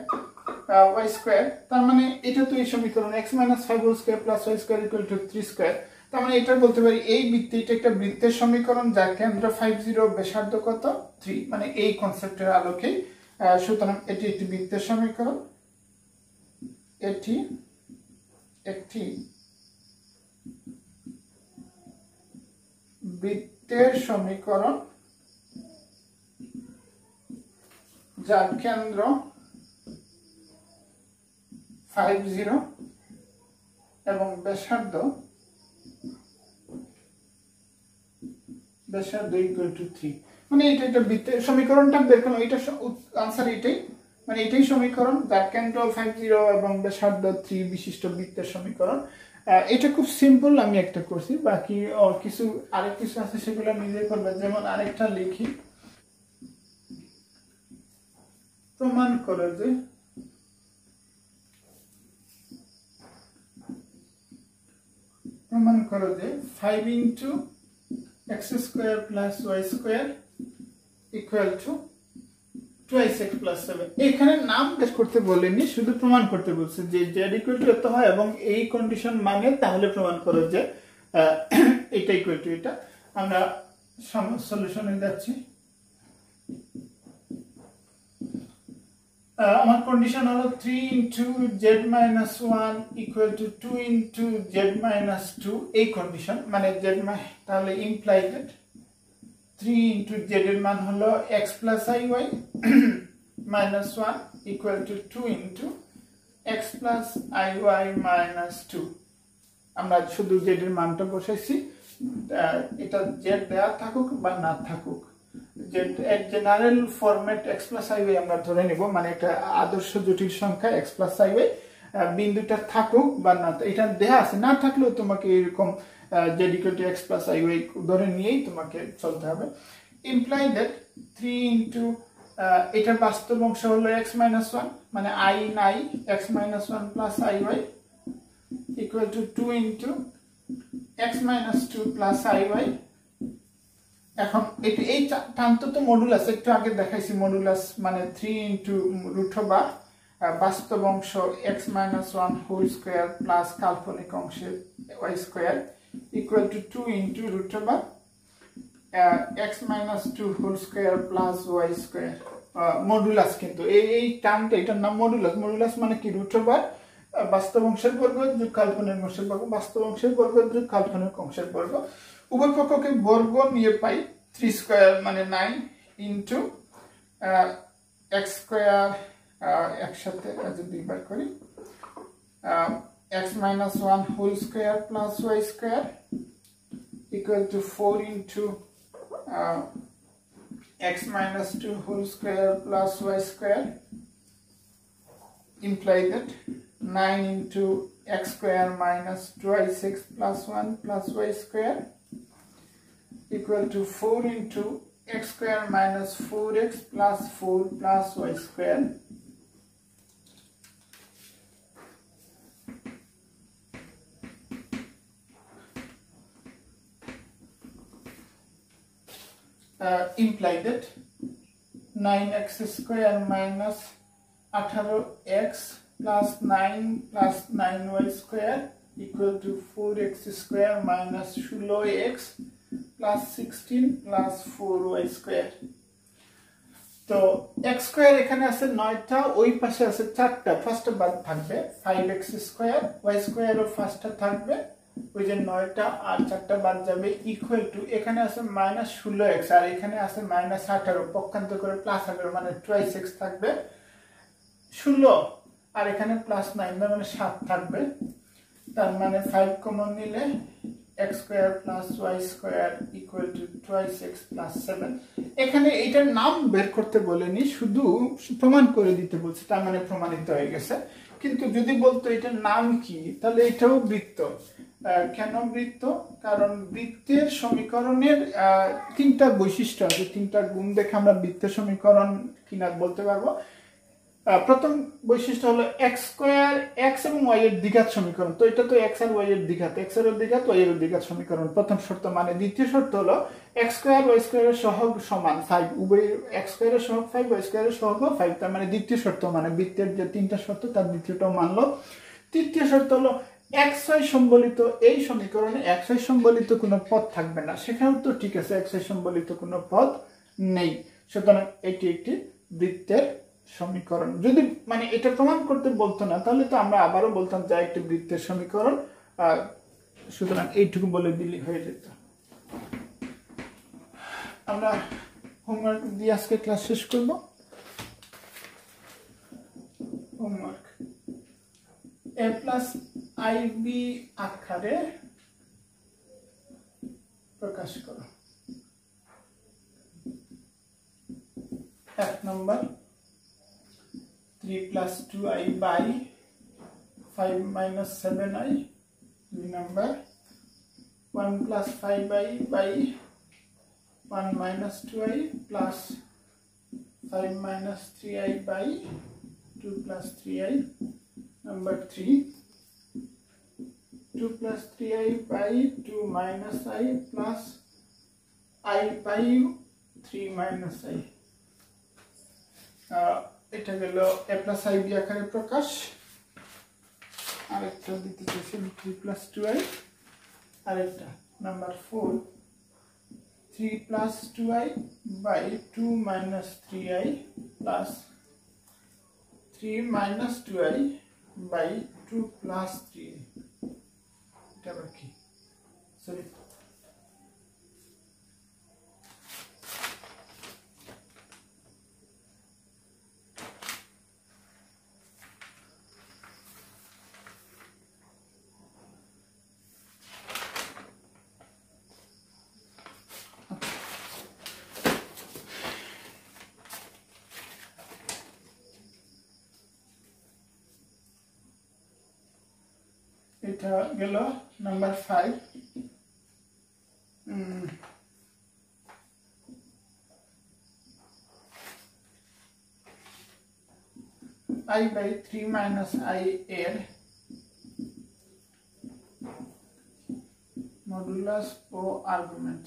ওয়াই স্কোয়ার তার মানে এটা তো এই সমীকরণ x minus five whole square plus y square equal to three square তার মানে এটা বলতে পারি, এই বৃত্তে এটা একটা বৃত্তের সমীকরণ যার কেন্দ্র ফাইভ জিরো ব্যাসার্ধ কত? থ্রি মানে এই কনসেপ্টের আলোকে সুতরাং এটি একটি বৃত্তের সমীকরণ। এটি একটি বৃত্তের সমীকরণ যার কেন্দ্র ফাইভ জিরো এবং ব্যাসার্ধ মানে এটা একটা বৃত্তের সমীকরণটা বের করলাম। এটা আনসার এটাই। মানে এটাই সমীকরণ। যার কেন্দ্র ফাইভ জিরো এবং ব্যাসার্ধ থ্রি বিশিষ্ট বৃত্তের সমীকরণ। এটা খুব সিম্পল আমি একটা করছি। বাকি কিছু আরেক কিছু আছে সেগুলো নিজে করবে। যেমন আরেকটা লিখি। প্রমাণ করে যে প্রমাণ করো যে five into x square plus y equal to twice x plus seven এখানে নাম বের করতে বলেনি, শুধু প্রমাণ করতে বলছে যে z equal to এত হয় এবং এই কন্ডিশন মানে তাহলে প্রমাণ করো যে এটা ইকুয়াল টু এটা। আমরা সলিউশনে যাচ্ছি। আমার কন্ডিশন হলো three into z minus one equal to two into z minus two এই কন্ডিশন মানে জেড মাই তাহলে ইমপ্লাইডেড থ্রি ইন্টু জেড এর মান হলো x plus i y minus one equal to two into x plus i y minus two আমরা শুধু Z এর মানটা বসাইছি এটা জেড দেওয়া থাকুক বা না থাকুক। এক general format x plus i y আমরা ধরে নিব মানে একটা আদর্শ জটিল সংখ্যা এক্স প্লাস আই ওয়াই বিন্দুটা থাকুক বা না এটা দেয়া আছে। না থাকলেও তোমাকে এরকম z two x plus i y ধরে নিয়েই তোমাকে চলতে হবে। ইমপ্লাই দ্যাট থ্রি ইন্টু এটার বাস্তব অংশ হলো এক্স মাইনাস ওয়ান মানে আই নাই x minus one plus i y equal to two into x minus two plus i y এখন, এটি, এই টান্ত তো মডুলাস একটু আগে দেখাইছি মডুলাস মানে থ্রি ইন্টু রুট বা বাস্তব অংশ x minus one whole square plus কাল্পনিক অংশের y square equal to two into root বা x minus two whole square plus y square modulus কিন্তু। এই এই টার্মটা এটার নাম মডুলাস মডুলাস মানে কি? রুট বা বাস্তব অংশের বর্গ যোগ কাল্পনিক অংশের বর্গ, বাস্তব অংশের বর্গ যোগ কাল্পনিক অংশের বর্গ। উভয় পক্ষকে বর্গ নিয়ে পাই থ্রি স্কোয়ার মানে নাইন ইন্টু এক্স স্কোয়ার একসাথে যদি দুইবার করি x minus one whole square plus y square equal to 4 into uh, x minus 2 whole square plus y square imply that 9 into x square minus twice x plus 1 plus y square equal to 4 into x square minus 4x plus 4 plus y square. Uh, imply that 9x square minus 18x plus 9 plus 9y square equal to 4x square minus 16x plus 16 plus 4y square তো x square এখানে আছে নয়টা, ওই পাশে আছে চারটা। ফার্স্টটা বাদ থাকবে ফাইভ এক্স স্কোয়ার ওয়াই স্কোয়ারও ফার্স্টটা থাকবে। ওই যে নয়টা আর চারটা বাদ যাবে ইকুয়াল টু এখানে আছে মাইনাস ষোলো এক্স আর এখানে আছে মাইনাস আঠারো পক্ষান্ত করে প্লাস আঠারো মানে টুয়াইস এক্স থাকবে। ষোলো, আর এখানে প্লাস নাইন মানে সাত থাকবে। তার মানে ফাইভ কমন নিলে x square plus y square equal to twice x plus seven এখানে এটার নাম বের করতে বলেনি, শুধু প্রমাণ করে দিতে বলছে, তার মানে প্রমাণিত হয়ে গেছে। কিন্তু যদি বলতো এটার নাম কি, তাহলে এটাও বৃত্ত। কেন বৃত্ত? কারণ বৃত্তের সমীকরণের তিনটা বৈশিষ্ট্য আছে, তিনটা গুণ দেখে আমরা বৃত্তের সমীকরণ কিনা বলতে পারব। প্রথম বৈশিষ্ট্য হলো এক্স স্কোয়ার এক্স এবং ওয়াই এর দ্বিঘাত সমীকরণ। তো এটা তো এক্স আর ওয়াই এর দ্বিঘাত। এক্সের দ্বিঘাত ওয়াই এর দ্বিঘাত সমীকরণ। প্রথম শর্ত মানে দ্বিতীয় শর্ত হলো এক্স স্কোয়ার ওয়াই স্কোয়ারের সহগ সমান ফাইভ উভয় এক্স স্কোয়ারের সহগ ফাইভ ওয়াই স্কোয়ারের সহগ ফাইভ তার মানে দ্বিতীয় শর্ত মানে বৃত্তের যে তিনটা শর্ত, তার দ্বিতীয়টাও মানলো। তৃতীয় শর্ত হলো এক্স ওয়াই সম্বলিত এই সমীকরণে এক্স ওয়াই সম্বলিত কোনো পদ থাকবে না। সেখানেও তো ঠিক আছে এক্স ওয়াই সম্বলিত কোনো পদ নেই। সুতরাং এটি একটি বৃত্তের সমীকরণ। যদি মানে এটা প্রমাণ করতে বলতো না, তাহলে তো আমরা আবারও বলতাম যে একটি বৃত্তের সমীকরণ সুতরাং এইটুকু বলে দিলে হয়ে যেত। আমরা হোমওয়ার্ক দিয়ে আজকে ক্লাস শেষ করব। হোমওয়ার্ক এ প্লাস আইবি আকারে প্রকাশ করো। এক নম্বর। 3 plus 2i by 5 minus 7i number. 1 plus 5i by 1 minus 2i plus 5 minus 3i by 2 plus 3i number 3 2 plus 3i by 2 minus i plus i by 3 minus i এটা গেল plus I আকারে প্রকাশ। আরেকটা দিতে চাইছি three plus two i আরেকটা number four three plus two i by two minus three i plus three minus two i by two plus three এটা আবার কি? সরি এটা গেল number five i by three minus i এর modulus ও argument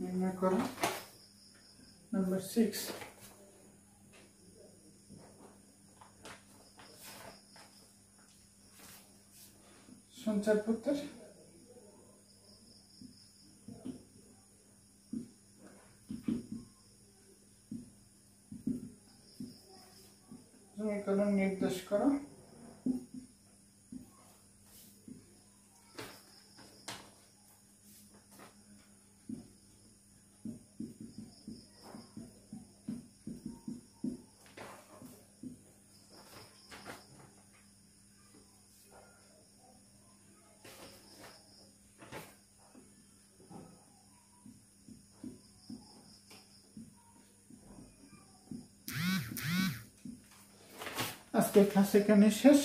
নির্ণয় করো নাম্বার সিক্স সঞ্চারপত্রের সমীকরণ আজকের ক্লাস এখানে শেষ